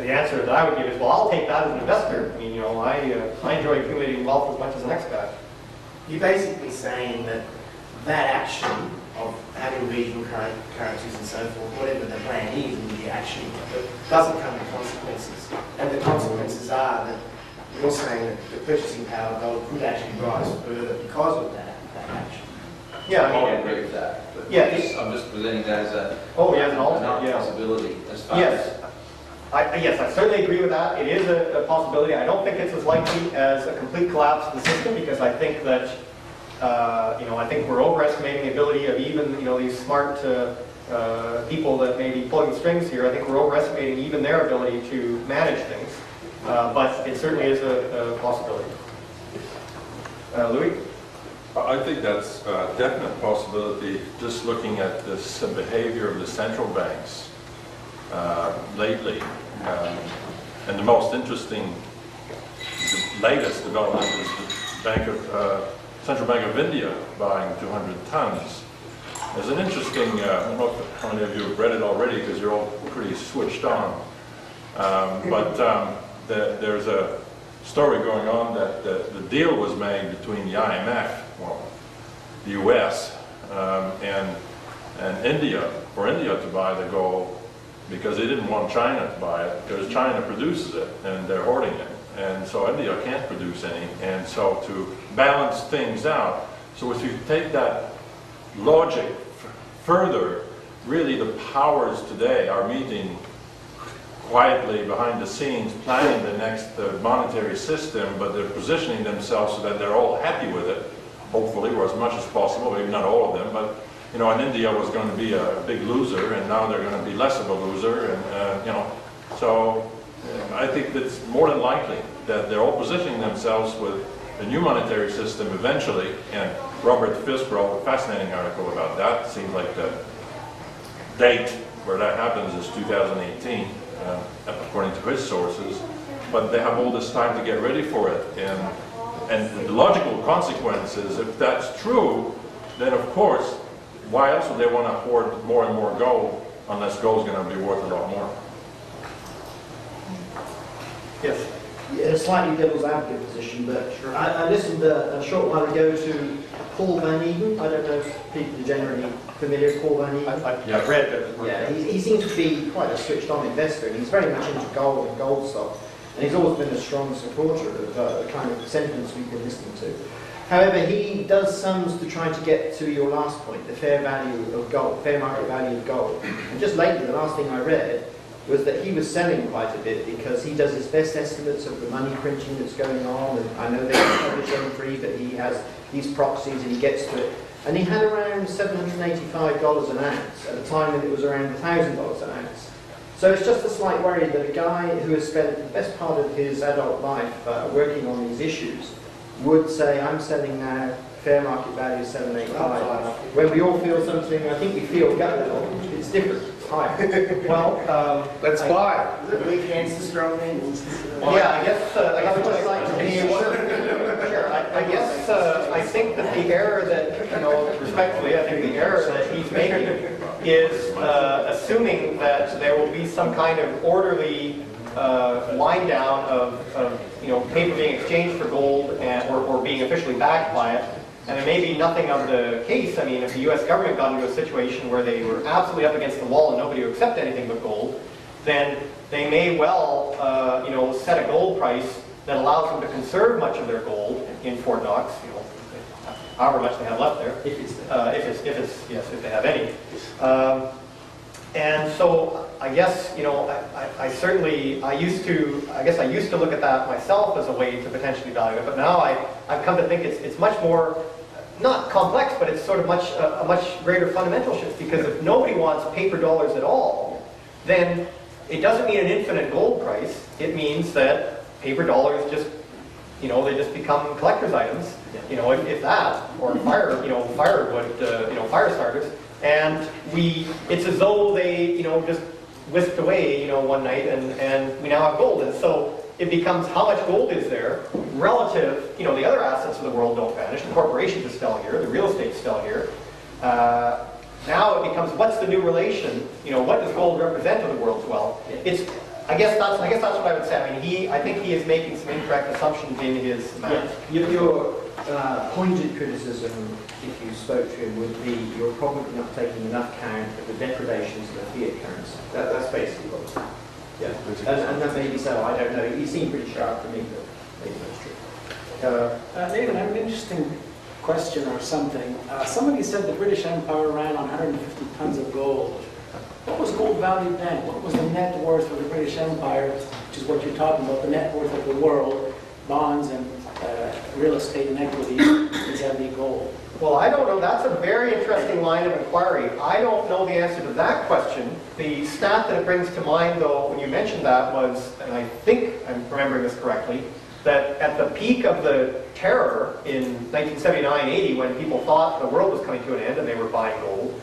the answer that I would give is, well, I'll take that as an investor. I mean, you know, I, uh, I enjoy accumulating wealth as much as the next guy. You're basically saying that that action of having regional cur- currencies and so forth, whatever the plan is, and the action doesn't come with consequences. And the consequences are that you're saying that the purchasing power of gold could actually rise further because of that, that action. Yeah, I I mean, would agree with that. but Yeah, I'm just- I'm just presenting that as a. Oh, yeah, as an alternate, yeah. Possibility as far as. Yes. I, I- yes, I certainly agree with that. It is a, a possibility. I don't think it's as likely as a complete collapse of the system because I think that, uh, you know, I think we're overestimating the ability of even, you know, these smart, uh, uh, people that may be pulling the strings here. I think we're overestimating even their ability to manage things. Uh, but it certainly is a, a possibility. Uh, Louis? I think that's a definite possibility, just looking at this behavior of the central banks uh, lately. Um, And the most interesting, the latest development is the Bank of, uh, Central Bank of India buying 200 tons. There's an interesting, uh, I don't know if- how many of you have read it already, because you're all pretty switched on. Um, But um, the- there's a story going on that the the deal was made between the IMF, well, the US, um, and, and India, for India to buy the gold, because they didn't want China to buy it, because China produces it, and they're hoarding it. And so India can't produce any, and so to balance things out, so if you take that logic further, really the powers today are meeting quietly behind the scenes, planning the next uh, monetary system, but they're positioning themselves so that they're all happy with it, hopefully, or as much as possible, maybe not all of them, but, you know, and India was going to be a big loser, and now they're going to be less of a loser, and, uh, you know, so uh, I think that's more than likely that they're all positioning themselves with the new monetary system eventually, and Robert Fisk wrote a fascinating article about that, seems like the date where that happens is 2018, uh, according to his sources, but they have all this time to get ready for it. And, and the logical consequence is, if that's true, then of course, why else would they want to hoard more and more gold unless gold is going to be worth a lot more? Yes. Yeah, a slightly devil's advocate position, but I, I listened a, a short while ago to Paul Van Eeden. I don't know if people are generally familiar with Paul Van I- I've I've read that. Yeah, he, he seems to be quite a switched-on investor, and he's very much into gold and gold stocks, and he's always been a strong supporter of uh, the kind of sentiments we've been listening to. However, he does sums to try to get to your last point, the fair value of gold, fair market value of gold. And just lately, the last thing I read was that he was selling quite a bit because he does his best estimates of the money printing that's going on, and I know they publish them free, but he has these proxies and he gets to it. And he had around $785 an ounce at a time when it was around $1,000 an ounce. So it's just a slight worry that a guy who has spent the best part of his adult life uh, working on these issues would say, I'm selling now fair market value 785. When we all feel something, I think we feel gut level, it's different, it's *laughs* higher. Well, um, Let's buy. Weak hands to strong hands. Yeah, I guess, uh, I guess I'd what just like to I- be Sure, Sure, I, guess, uh, I think that the error that, you know, respectfully, I think the error that he's making is, uh, assuming that there will be some kind of orderly, uh, wind down of, of, you know, paper being exchanged for gold and, or, or being officially backed by it. And it may be nothing of the case. I mean, if the US government got into a situation where they were absolutely up against the wall and nobody would accept anything but gold, then they may well, uh, you know, set a gold price that allows them to conserve much of their gold in Fort Knox, you know, however much they have left there. If it's there. Uh, if it's, if it's, yes, if they have any. Um, and so I guess, you know, I, I- I certainly, I used to, I guess I used to look at that myself as a way to potentially value it, but now I, I've come to think it's, it's much more, not complex, but it's sort of much, a, a much greater fundamental shift, because if nobody wants paper dollars at all, then it doesn't mean an infinite gold price, it means that paper dollars just, you know, they just become collector's items, you know, if, if that, or *laughs* fire, you know, firewood, uh, you know, fire starters, and we, it's as though they, you know, just whisked away, you know, one night, and, and we now have gold, and so it becomes how much gold is there relative, you know, the other assets of the world don't vanish, the corporations are still here, the real estate's still here, uh, now it becomes what's the new relation? You know, what does gold represent to the world's wealth? It's, I guess that's, I guess that's what I would say. I mean, he, I think he is making some incorrect assumptions in his Yeah, math. you- you're, uh, pointed criticism, if you spoke to him, would be you're probably not taking enough account of the depredations of the fiat currency. That, that's basically what it's Yeah, and, and that may be so, I don't know. He seemed pretty sharp to me, but maybe that's true. Uh, Uh, Nathan, I have an interesting question or something. Uh, somebody said the British Empire ran on 150 tons of gold. What was gold valued then? What was the net worth of the British Empire, which is what you're talking about, the net worth of the world, bonds and uh, real estate and equities, vis-à-vis gold? Well, I don't know. That's a very interesting line of inquiry. I don't know the answer to that question. The stat that it brings to mind, though, when you mentioned that was, and I think I'm remembering this correctly, that at the peak of the terror in 1979-80, when people thought the world was coming to an end and they were buying gold,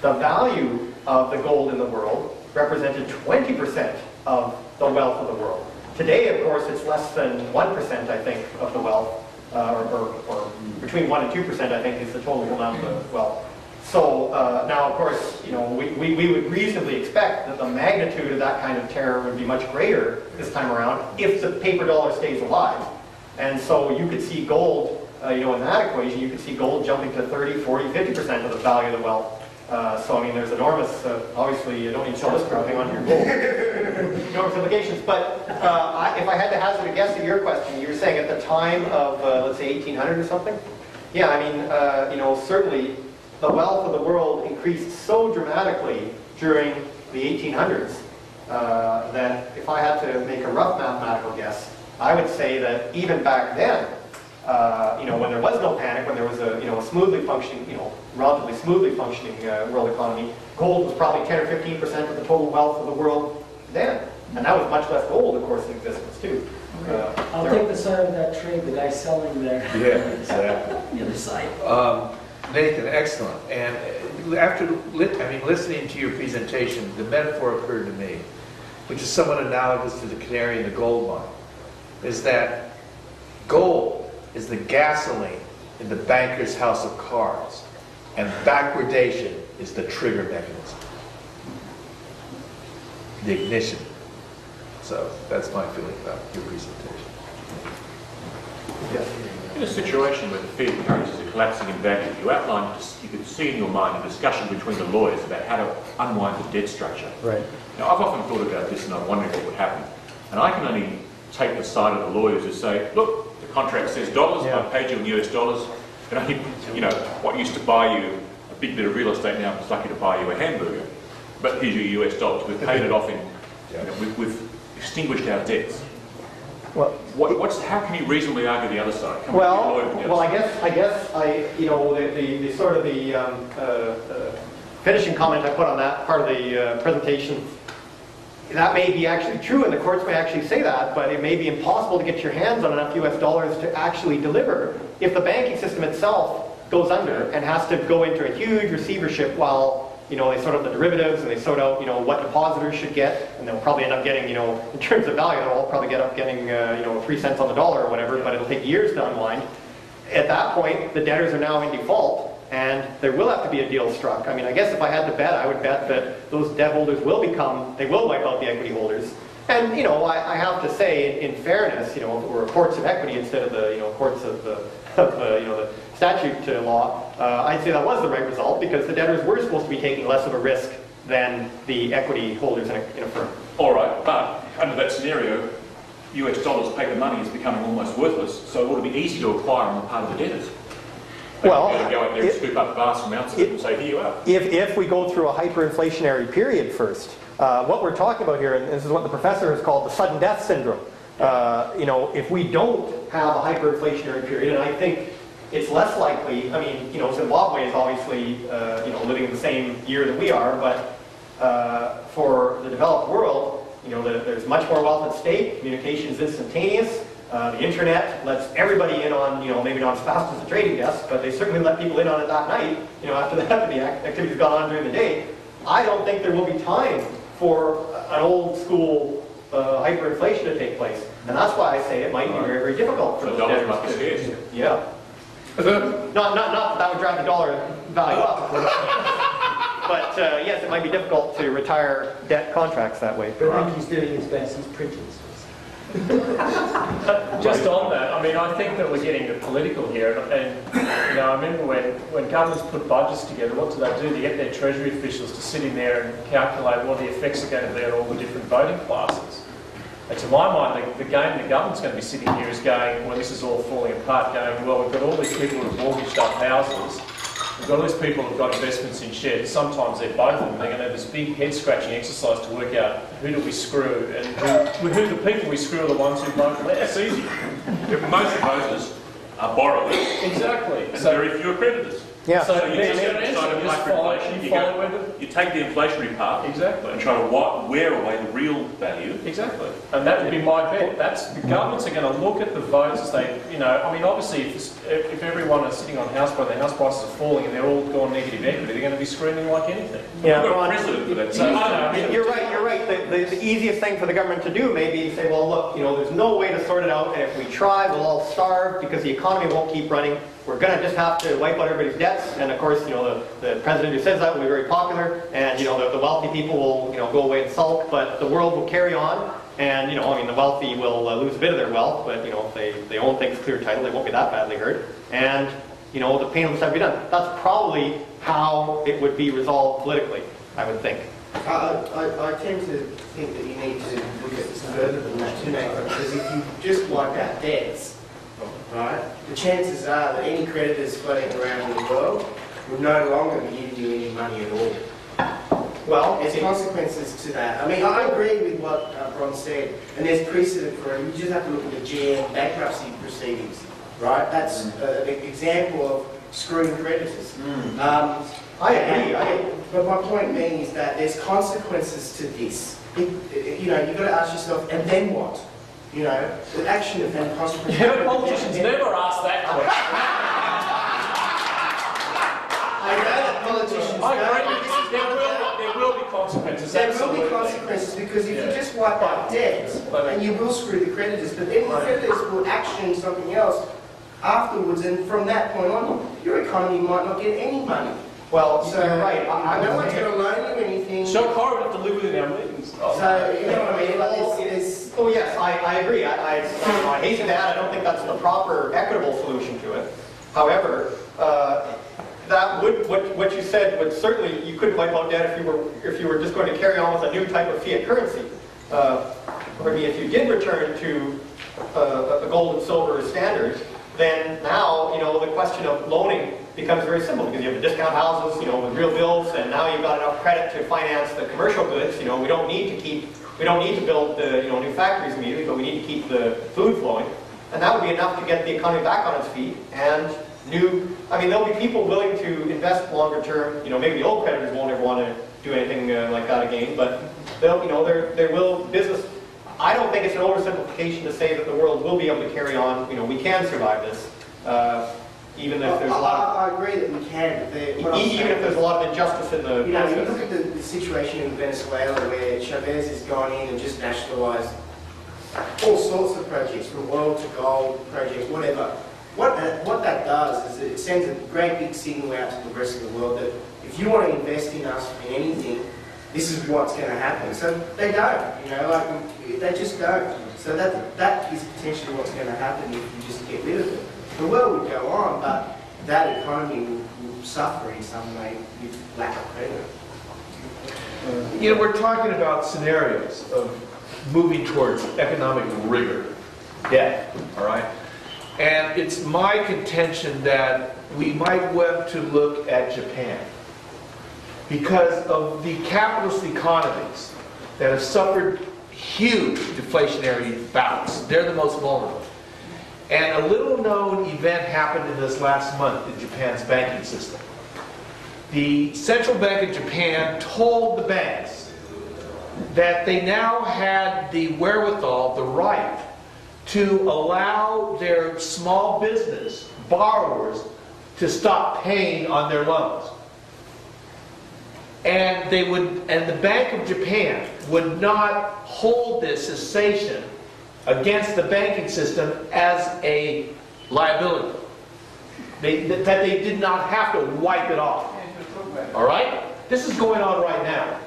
the value of the gold in the world represented 20% of the wealth of the world. Today, of course, it's less than 1%, I think, of the wealth, uh, or, or, or between 1 and 2%, I think, is the total amount of wealth. So uh, now, of course, you know, we, we, we would reasonably expect that the magnitude of that kind of terror would be much greater this time around if the paper dollar stays alive. And so you could see gold, uh, you know, in that equation, you could see gold jumping to 30, 40, 50% of the value of the wealth. Uh, so, I mean, there's enormous, uh, obviously, you don't need to show this crowd, hang on your gold. *laughs* enormous implications. But uh, I, if I had to hazard a guess at your question, you were saying at the time of, uh, let's say, 1800 or something? Yeah, I mean, uh, you know, certainly the wealth of the world increased so dramatically during the 1800s uh, that if I had to make a rough mathematical guess, I would say that even back then, uh, you know, when there was no panic, when there was a, you know, a smoothly functioning, you know, relatively smoothly functioning uh, world economy, gold was probably 10 or 15 percent of the total wealth of the world then. And that was much less gold, of course, in existence too. Uh, I'll there- take the side of that trade, the guy selling there. Yeah, exactly. *laughs* The other side. Um, Nathan, excellent. And uh, after, li- I mean, listening to your presentation, the metaphor occurred to me, which is somewhat analogous to the canary in the gold mine, is that gold is the gasoline in the banker's house of cards, and backwardation is the trigger mechanism, the ignition. So that's my feeling about your presentation. In a situation where the fiat currencies are collapsing in value, you outlined, you could see in your mind a discussion between the lawyers about how to unwind the debt structure. Right. Now, I've often thought about this and I'm wondering what would happen. And I can only take the side of the lawyers who say, look, the contract says dollars, Yeah. I paid you in US dollars, and only, you know, what used to buy you a big bit of real estate now is lucky to buy you a hamburger. But here's your US dollars. We've paid it off in, you know, we've, we've extinguished our debts. Well, What, what's, how can you reasonably argue the other side? On, Well, you're a lawyer from the other well, I guess, I guess I, you know, the, the, the sort of the um, uh, uh, finishing comment I put on that part of the uh, presentation, that may be actually true, and the courts may actually say that, but it may be impossible to get your hands on enough US dollars to actually deliver if the banking system itself goes under and has to go into a huge receivership while, you know, they sort out the derivatives and they sort out, you know, what depositors should get, and they'll probably end up getting, you know, in terms of value, they'll all probably get up getting, uh, you know, three cents on the dollar or whatever, but it'll take years to unwind. At that point, the debtors are now in default, and there will have to be a deal struck. I mean, I guess if I had to bet, I would bet that those debt holders will become, they will wipe out the equity holders. And, you know, I, I have to say, in, in fairness, you know, if it were courts of equity instead of the, you know, courts of the, *laughs* of the you know, the statute law, uh, I'd say that was the right result, because the debtors were supposed to be taking less of a risk than the equity holders in a, in a firm. All right, but under that scenario, US dollars paper money is becoming almost worthless, so it ought to be easy to acquire on the part of the debtors. They Well, go out there and scoop up vast amounts of it and say, here you are. if, if we go through a hyperinflationary period first, uh, what we're talking about here, and this is what the professor has called the sudden death syndrome. Uh, you know, if we don't have a hyperinflationary period, and I think it's less likely, I mean, you know, Zimbabwe is obviously, uh, you know, living in the same year that we are, but uh, for the developed world, you know, the, there's much more wealth at stake, communication is instantaneous, uh, the internet lets everybody in on, you know, maybe not as fast as the trading desk, but they certainly let people in on it that night, you know, after *laughs* that, the ac- activity's gone on during the day. I don't think there will be time for an old school uh, hyperinflation to take place. And that's why I say it might be very, very difficult for So those dollars debtors be to- Yeah. Not, not, not that that would drive the dollar value up. *laughs* But uh, yes, it might be difficult to retire debt contracts that way. But I think he's doing his best, he's printing this. Just on that, I mean, I think that we're getting political here, and, and, you know, I remember when, when governments put budgets together, what do they do? They get their treasury officials to sit in there and calculate what the effects are going to be on all the different voting classes. And to my mind, the, the game the government's going to be sitting here is going, well, this is all falling apart, going, well, we've got all these people who've mortgaged up houses, we've got all these people who've got investments in shares, sometimes they're both of them, they're going to have this big head-scratching exercise to work out who do we screw, and who, who the people we screw are the ones who vote less. It's easy. Most of those are borrowers, Exactly. and So, very few creditors. Yeah. so So you there's just your decide answer, to just apply follow, inflation, you go- with it. You take the inflationary part Exactly. and try to wa- wear away the real value. Exactly. And that would be my bet. That's, the governments are going to look at the votes as they, you know, I mean, obviously, if, if everyone is sitting on house prices, their house prices are falling and they're all gone negative equity, they're going to be screaming like anything. Yeah, We've got Ron, a precedent for that. So, I don't know, I You're right, you're right. The, the, the easiest thing for the government to do may be say, well, look, you know, there's no way to sort it out, and if we try, we'll all starve because the economy won't keep running. We're gonna just have to wipe out everybody's debts, and of course, you know, the, the president who says that will be very popular, and, you know, the, the wealthy people will, you know, go away and sulk, but the world will carry on, and, you know, I mean, the wealthy will uh, lose a bit of their wealth, but, you know, if they, they own things clear title, they won't be that badly hurt. And, you know, the pain will to be done. That's probably how it would be resolved politically, I would think. I, I, I tend to think that you need to look at this further than that too, because if you just wipe out debts, right, the chances are that any creditors floating around in the world will no longer be giving you any money at all. Well, There's consequences to that. I mean, I agree with what uh, Bron said, and there's precedent for it. You just have to look at the GM bankruptcy proceedings, right? That's uh, an example of screwing creditors. Um, I agree. I, but my point being is that there's consequences to this. It, it- you know, you've got to ask yourself, and then what? You know, the action then consequences. Yeah, but politicians never ask that question. I know that politicians I agree. but this is There will, there will be consequences, There will be consequences because if you just wipe out debt, and you will screw the creditors, but then the creditors will action something else afterwards, and from that point on, your economy might not get any money. Well, So you're right. I, I no one's going to loan you anything. Sean Corr would have to live within our meetings. So you know what I mean? Like, it's, it's, Oh, yes, I, I agree. I, I, I hate to add, I don't think that's the proper equitable solution to it. However, uh, that would, what, what you said would certainly, you couldn't wipe out debt if you were, if you were just going to carry on with a new type of fiat currency. Uh, I mean, if you did return to uh, a gold and silver standards, then now, you know, the question of loaning becomes very simple because you have the discount houses, you know, with real bills, and now you've got enough credit to finance the commercial goods. You know, we don't need to keep, we don't need to build the, you know, new factories immediately, but we need to keep the food flowing. And that would be enough to get the economy back on its feet and new, I mean, there'll be people willing to invest longer term. You know, maybe the old creditors won't ever want to do anything uh, like that again, but they'll, you know, there, there will, business, I don't think it's an oversimplification to say that the world will be able to carry on, you know, we can survive this, uh, even if there's a lot, I, I agree that we can, but of- what I'm even if there's a lot of injustice in the You know, you look at the, the situation in Venezuela where Chavez has gone in and just nationalised all sorts of projects, from oil to gold projects, whatever. What that, what that does is it sends a great big signal out to the rest of the world that if you want to invest in us in anything, this is what's going to happen. So they don't, you know, like they just don't. So that that is potentially what's going to happen if you just get rid of it. The world would go on, but that economy will suffer in some way with lack of credit. You know, we're talking about scenarios of moving towards economic rigor, debt, all right? And it's my contention that we might want to look at Japan because of the capitalist economies that have suffered huge deflationary bouts. They're the most vulnerable. And a little known event happened in this last month in Japan's banking system. The Central Bank of Japan told the banks that they now had the wherewithal, the right, to allow their small business borrowers to stop paying on their loans. And they would, and the Bank of Japan would not hold this cessation against the banking system as a liability. They, that they did not have to wipe it off. All right? This is going on right now.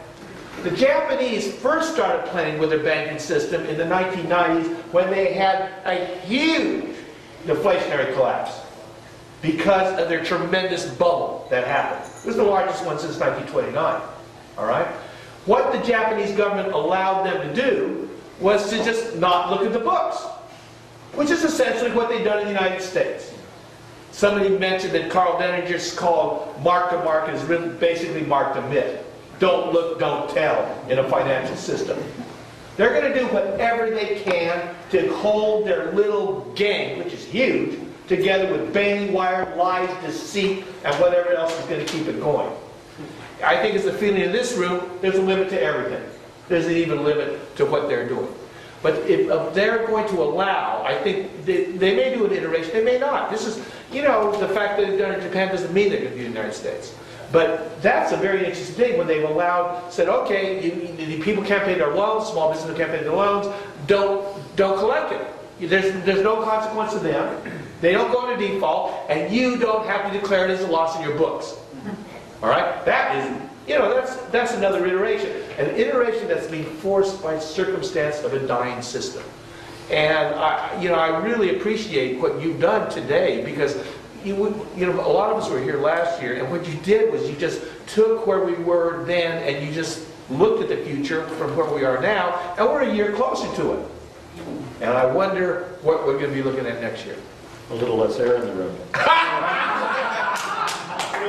The Japanese first started playing with their banking system in the 1990s when they had a huge deflationary collapse because of their tremendous bubble that happened. It was the largest one since 1929. All right? What the Japanese government allowed them to do was to just not look at the books, which is essentially what they've done in the United States. Somebody mentioned that Karl Denninger's called mark to market is really basically mark to myth. Don't look, don't tell in a financial system. They're going to do whatever they can to hold their little gang, which is huge, together with bailing wire, lies, deceit, and whatever else is going to keep it going. I think it's the feeling in this room, there's a limit to everything. There's an even limit to what they're doing. But if uh, they're going to allow, I think they, they may do an iteration, they may not. This is, you know, the fact that they've done it in Japan doesn't mean they're going to do it in the United States. But that's a very interesting thing when they've allowed, said, okay, you, you, people can't pay their loans, small business can't pay their loans, don't, don't collect it. There's, there's no consequence to them. They don't go into default, and you don't have to declare it as a loss in your books. All right? That is, you know, that's, that's another iteration. An iteration that's being forced by circumstance of a dying system. And, I, you know, I really appreciate what you've done today because you, would, you know, a lot of us were here last year, and what you did was you just took where we were then and you just looked at the future from where we are now, and we're a year closer to it. And I wonder what we're going to be looking at next year. A little less air in the room. *laughs*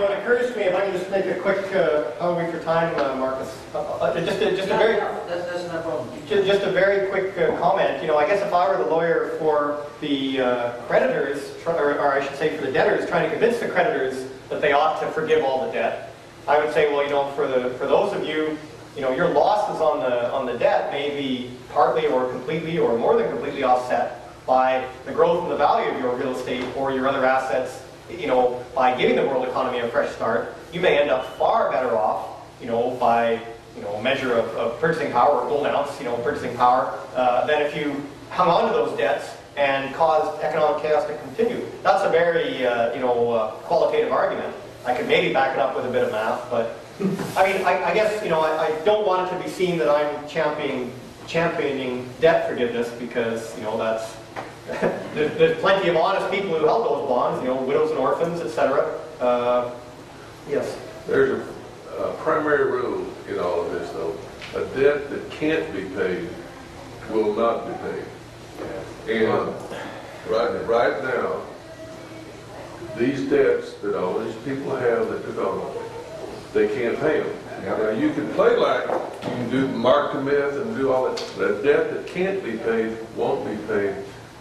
It occurs to me, if I can just make a quick, uh, how are we for time, uh, Marcus? Uh, uh, Just a, just a very, That's, that's no problem. Ju- Just a very quick uh, comment, you know, I guess if I were the lawyer for the uh, creditors, or or I should say for the debtors, trying to convince the creditors that they ought to forgive all the debt, I would say, well, you know, for the, for those of you, you know, your losses on the, on the debt may be partly or completely or more than completely offset by the growth in the value of your real estate or your other assets, you know, by giving the world economy a fresh start, you may end up far better off, you know, by, you know, a measure of, of purchasing power or gold ounce, you know, purchasing power, uh, than if you hung on to those debts and caused economic chaos to continue. That's a very, uh, you know, uh, qualitative argument. I could maybe back it up with a bit of math, but *laughs* I mean, I, I guess, you know, I, I don't want it to be seen that I'm championing, championing debt forgiveness because, you know, that's, *laughs* there's, there's plenty of honest people who held those bonds, you know, widows and orphans, etc. Uh, Yes. There's a, a primary rule in all of this, though. A debt that can't be paid will not be paid. And right, right now, these debts that all these people have that took on, they can't pay them. Now, you can play like, you can do mark to myth and do all that, that debt that can't be paid won't be paid,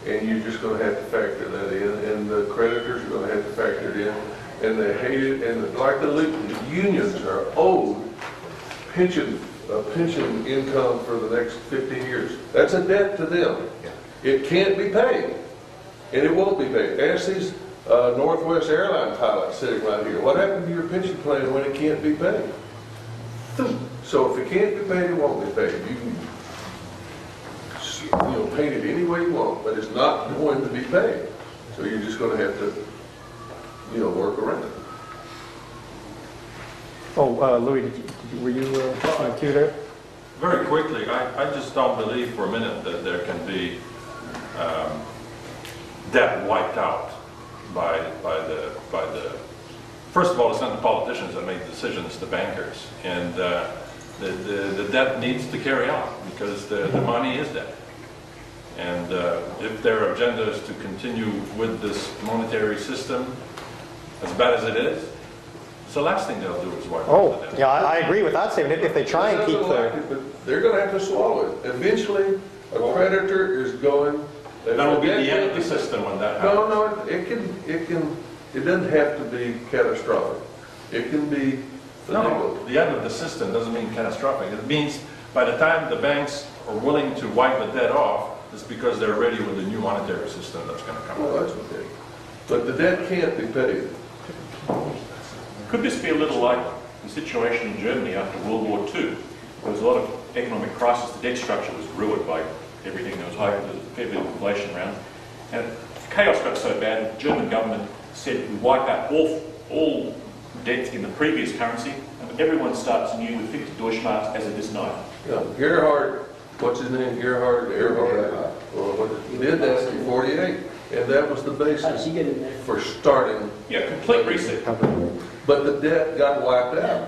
and you're just gonna have to factor that in, and the creditors are gonna have to factor it in, and they hate it, and like the lu- the unions are owed pension, a pension income for the next 50 years. That's a debt to them. It can't be paid, and it won't be paid. Ask these uh, Northwest airline pilots sitting right here, what happened to your pension plan when it can't be paid? So if it can't be paid, it won't be paid. You can, s- you know, paint it any way you want, but it's not going to be paid. So you're just gonna have to, you know, work around it. Oh, uh, Louis, did you- did you- were you uh, on cue there? Very quickly, I, I just don't believe for a minute that there can be um, debt wiped out by, by the, by the, first of all, it's not the politicians that make the decisions, it's the bankers. And uh, the, the, the debt needs to carry on because the, the money is debt. And uh, if their agenda is to continue with this monetary system, as bad as it is, it's the last thing they'll do is wipe out Oh, the debt. yeah, I I agree with that statement, if if they try and Some keep don't like the, it, But they're gonna have to swallow it. Eventually, a creditor is going. That'll be the end of the system when that happens. No, no, it can, it can, it doesn't have to be catastrophic. It can be No, finagle. the end of the system doesn't mean catastrophic. It means by the time the banks are willing to wipe the debt off, it's because they're ready with the new monetary system that's going to come Well, out. that's okay. But the debt can't be paid. Could this be a little like the situation in Germany after World War II? There was a lot of economic crisis, the debt structure was ruined by everything, there was high, there was a fair bit of inflation around. And chaos got so bad, the German government said we wipe out all, all debts in the previous currency, and everyone starts new with Victor Deutschmark as of this night. Yeah, Gerhard, what's his name, Gerhard, Earhart, well, what- he did that in 48, and that was the How did basis you get in there? for starting, Yeah, complete reset. but the debt got wiped out.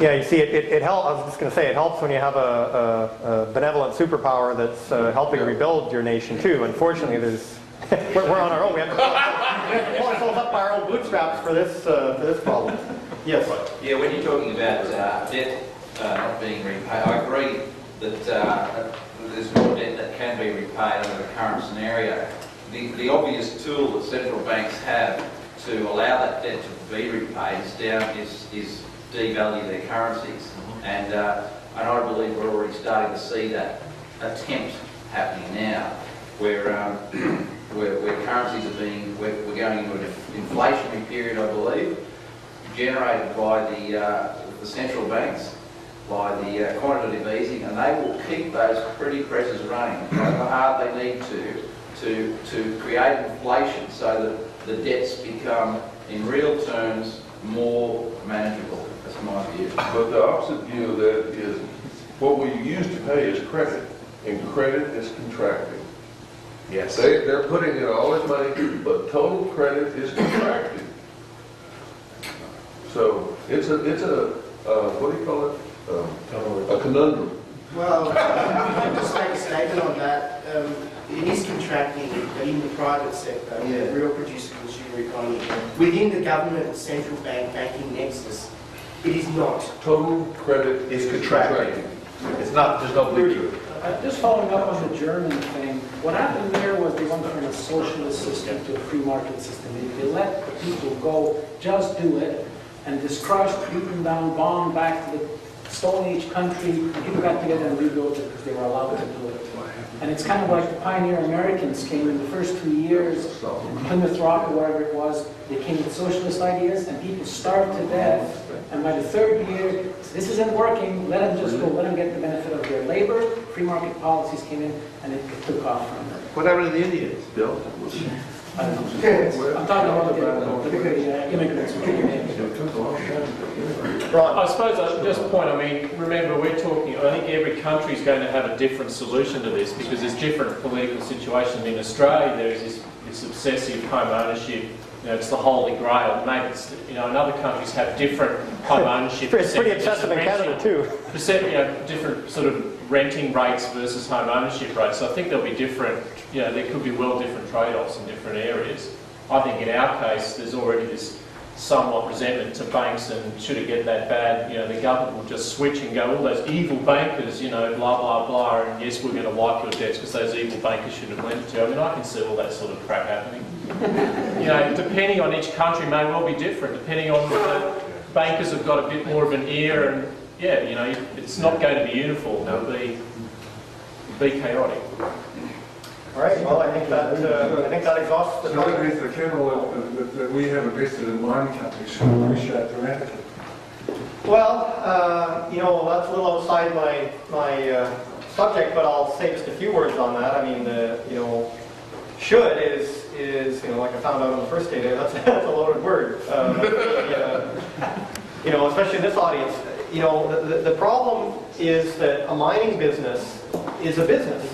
Yeah, you see, it, it, it helps, I was just gonna say, it helps when you have a, a, a benevolent superpower that's uh, helping rebuild your nation too. Unfortunately, there's, *laughs* we're, we're on our own, we have to we have to pull ourselves up by our own bootstraps for this, uh, for this problem. Yes? Yeah, when you're talking about uh, debt uh, not being repaid, I agree that uh, there's more debt that can be repaid under the current scenario. The, the obvious tool that central banks have to allow that debt to be repaid is down is, is devalue their currencies, and uh, and I believe we're already starting to see that attempt happening now, where um, *clears throat* where, where currencies are being we're, we're going into an inflationary period, I believe, generated by the, uh, the central banks, by the uh, quantitative easing, and they will keep those pretty presses running, however hard they need to, to, to create inflation so that the debts become, in real terms, more manageable. That's my view. But the opposite view of that is, what we used to pay is credit, and credit is contracting. Yes. They, they're putting in all this money, but total credit is contracting. So it's a, it's a, uh, what do you call it? Um, A conundrum. Well, *laughs* I'll just make a statement on that. Um, It is contracting, but in the private sector, in the real producer consumer economy. Within the government and central bank banking nexus, it is not. Total credit Is contracting. It's not, there's no bleed to it. Uh, Just following up on the German thing, what happened there was they went from a socialist system to a free market system. They- They let the people go, just do it, and this crushed, beaten down, bombed back to the Stone Age country, and people got together and rebuilt it because they were allowed to do it. And it's kind of like the pioneer Americans came in the first two years, Plymouth Rock or wherever it was, they came with socialist ideas, and people starved to death. And by the third year, this isn't working, let them just go, let them get the benefit of their labor. Free market policies came in, and it took off from there. What happened to the Indians, Bill? *laughs* I don't know. I'm talking about the the, uh, immigrants who took your name. Ron? I suppose I just point, I mean, remember, we're talking, I think every country is going to have a different solution to this because there's different political situations. In Australia, there is this, this obsessive home ownership, you know, it's the holy grail. Maybe it's, you know, and other countries have different home *laughs* ownership. It's pretty obsessive in Canada too. percent, you know, different sort of renting rates versus home ownership rates. So I think there'll be different, you know, there could be well different trade-offs in different areas. I think in our case, there's already this somewhat resentment to banks and should it get that bad, you know, the government will just switch and go, all those evil bankers, you know, blah, blah, blah, and yes, we're going to wipe your debts because those evil bankers shouldn't have lent it to you. I mean, I can see all that sort of crap happening. You know, depending on each country may well be different, depending on the bankers have got a bit more of an ear and, yeah, you know, it's not going to be uniform, it'll be, be chaotic. All right, well, I think that, uh, I think that exhausts the So topic. that is the chemical that, that- that we have invested in mining companies, should push that dramatically. Well, uh, you know, that's a little outside my, my uh, subject, but I'll say just a few words on that. I mean, the, you know, should is, is, you know, like I found out on the first day there, that's, *laughs* that's a loaded word. Uh, the, uh, You know, especially in this audience, you know, the, the- problem is that a mining business is a business.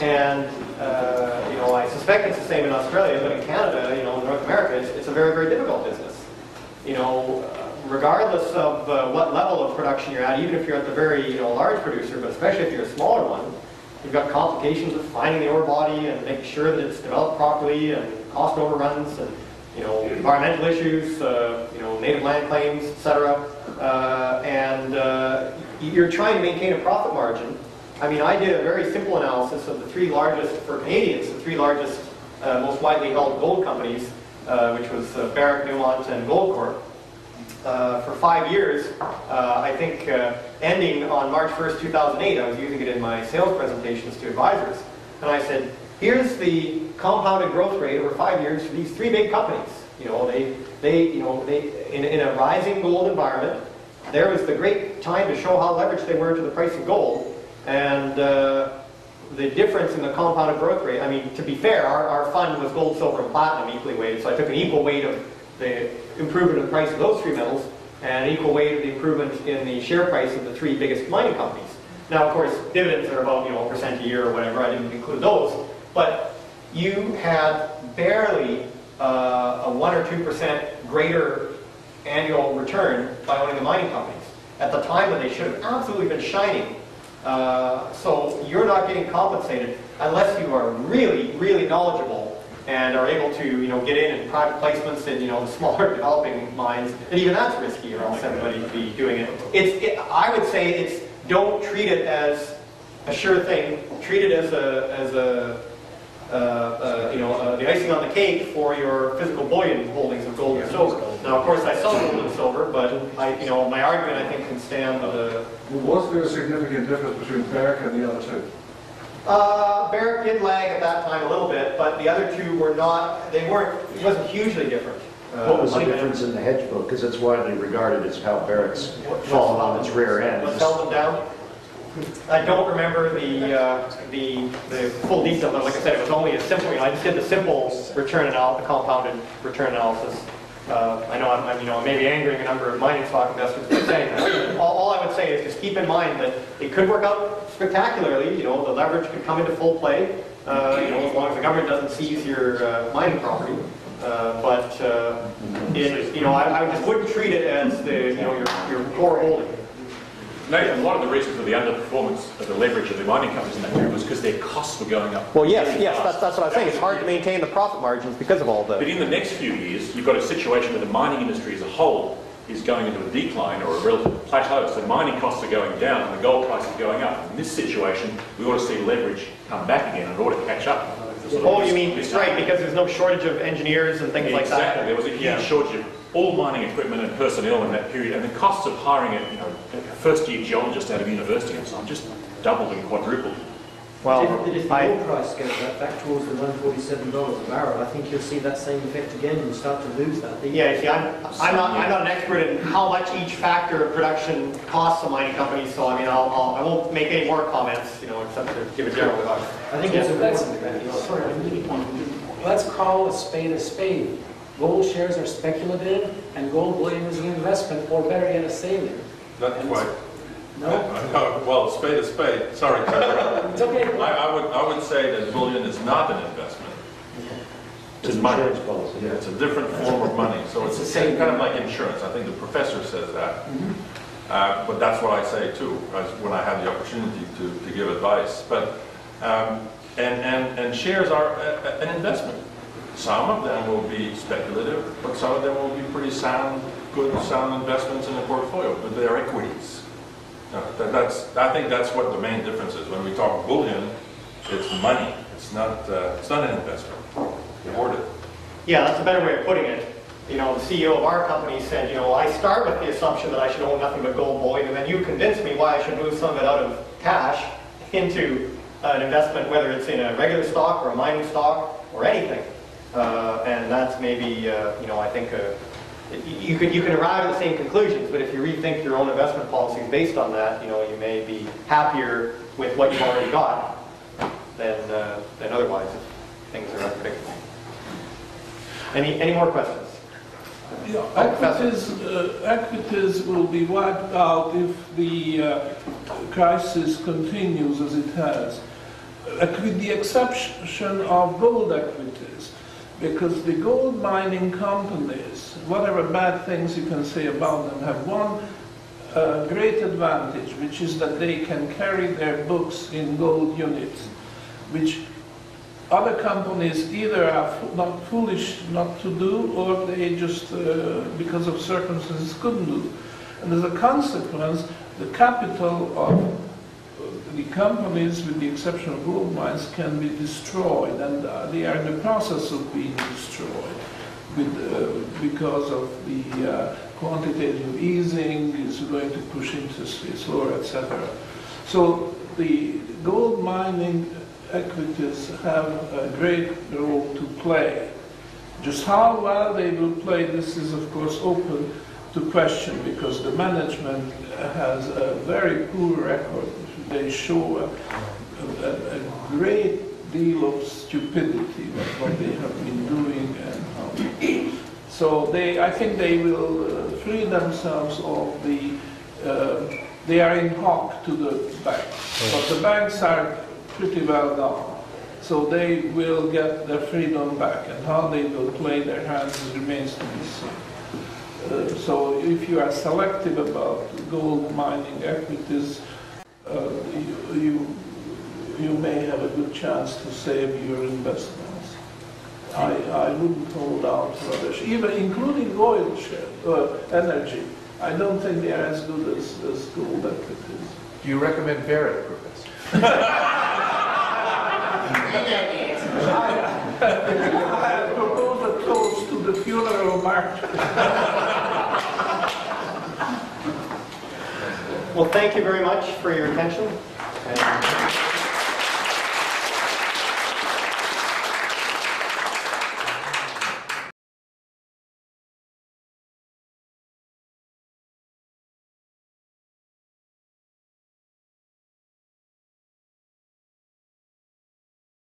And, uh, you know, I suspect it's the same in Australia, but in Canada, you know, in North America, it's, it's a very, very difficult business you know, regardless of uh, what level of production you're at, even if you're at the very, you know, large producer, but especially if you're a smaller one, you've got complications of finding the ore body and making sure that it's developed properly and cost overruns and, you know, environmental issues, uh, you know, native land claims, et cetera. Uh, and uh, you're trying to maintain a profit margin. I mean, I did a very simple analysis of the three largest, for Canadians, the three largest, uh, most widely held gold companies, uh, which was uh, Barrick, Newmont, and Goldcorp. Uh, for five years, I think ending on March 1st, 2008, I was using it in my sales presentations to advisors. And I said, here's the compounded growth rate over five years for these three big companies. You know, they, they, you know, they, in, in a rising gold environment, there was the great time to show how leveraged they were to the price of gold. And uh, the difference in the compounded growth rate, I mean, to be fair, our, our fund was gold, silver, and platinum equally weighted, so I took an equal weight of the improvement in the price of those three metals. and an equal weight of the improvement in the share price of the three biggest mining companies. Now, of course, dividends are about, you know, a percent a year or whatever, I didn't include those, but you had barely uh, a 1 or 2% greater annual return by owning the mining companies at the time when they should have absolutely been shining. Uh, So you're not getting compensated unless you are really, really knowledgeable and are able to, you know, get in and private placements in, you know, the smaller *laughs* developing mines. And even that's risky or else everybody would be doing it. It's, it- I would say it's, don't treat it as a sure thing. Treat it as a, as a, uh, uh, you know, uh, the icing on the cake for your physical bullion holdings of gold and silver. Now, of course, I sell gold and silver, but I, you know, my argument, I think, can stand the, Was there a significant difference between Barrick and the other two? uh, Barrick did lag at that time a little bit, but the other two were not, they weren't, it wasn't hugely different. Uh, What was the difference in the hedge book? Because it's widely regarded as how Barrick's fallen on its rear end. What's held them down? I don't remember the, uh, the, the full detail, but like I said, it was only a simple, you know, I just did the simple return analysis, the compounded return analysis. Uh, I know I'm, I'm, you know, maybe angering a number of mining stock investors by saying that. All, all I would say is just keep in mind that it could work out spectacularly, you know, the leverage could come into full play, uh, you know, as long as the government doesn't seize your uh, mining property. Uh, But, uh, it, you know, I, I just wouldn't treat it as the, you know, your, your core holding. Nathan, a lot of the reason for the underperformance of the leverage of the mining companies in that period was because their costs were going up. Well, yes, very yes, that's, that's what I'm saying. It's hard to maintain the profit margins because of all that. But in the next few years, you've got a situation where the mining industry as a whole is going into a decline or a relative plateau. So mining costs are going down and the gold price is going up. In this situation, we ought to see leverage come back again in order to catch up. The sort of Oh, you mean, mis- right, because there's no shortage of engineers and things like Exactly. that. Exactly, there was a huge Yeah. shortage of all mining equipment and personnel in that period, and the costs of hiring a, you know, a first-year geologist out of university and so on just doubled and quadrupled. Well, If, if the I, oil price goes back, back towards the $147 a barrel, I think you'll see that same effect again, you'll start to lose that. yeah, see, I'm, I'm not, I'm not an expert in how much each factor of production costs a mining company, so I mean, I'll, I'll, I won't make any more comments, you know, except to give a general thought. I think it's Let's- important. sorry, Let's call a spade a spade. Gold shares are speculative and gold bullion is an investment, or better yet, a saving. Not quite. No? Uh, Well, spade is spade, sorry. Trevor. It's okay. I, I would, I would say that bullion is not an investment. It's an insurance policy. Yeah, It's a different form of money, so it's It's the same, kind of like insurance. I think the professor says that. Uh, But that's what I say too, as when I have the opportunity to, to give advice. But, um, and, and, and shares are a- a- an investment. Some of them will be speculative, but some of them will be pretty sound, good, sound investments in a portfolio, but they're equities. That- That's, I think that's what the main difference is. When we talk bullion, it's money. It's not, uh, it's not an investment. You hoard it. Yeah, that's a better way of putting it. You know, the CEO of our company said, you know, I start with the assumption that I should own nothing but gold bullion, and then you convince me why I should move some of it out of cash into an investment, whether it's in a regular stock or a mining stock or anything. Uh, and that's maybe, uh, you know, I think, uh, y- you can, you can arrive at the same conclusions, but if you rethink your own investment policies based on that, you know, you may be happier with what you've already got than, uh, than otherwise if things are unpredictable. Any, any more questions? Yeah, equities, uh, equities will be wiped out if the uh, crisis continues as it has, Uh, with the exception of gold equities, because the gold mining companies, whatever bad things you can say about them, have one uh, great advantage, which is that they can carry their books in gold units, which other companies either are not foolish not to do or they just, uh, because of circumstances, couldn't do. And as a consequence, the capital of the companies, with the exception of gold mines, can be destroyed, and uh, they are in the process of being destroyed with, uh, because of the uh, quantitative easing is going to push interest rates lower, etc. So the gold mining equities have a great role to play. Just how well they will play this is of course open to question because the management has a very poor record. They show a, a, a great deal of stupidity with what they have been doing and how. So they, I think they will uh, free themselves of the, uh, they are in hock to the banks. But the banks are pretty well gone. So they will get their freedom back, and how they will play their hands remains to be seen. Uh, So if you are selective about gold mining equities, uh, you, you you may have a good chance to save your investments. I, I wouldn't hold out rubbish, even including oil share, uh, energy. I don't think they are as good as, as gold equities. Do you recommend Barrick, Professor? *laughs* *laughs* I propose a toast to the funeral march. *laughs* Well, thank you very much for your attention.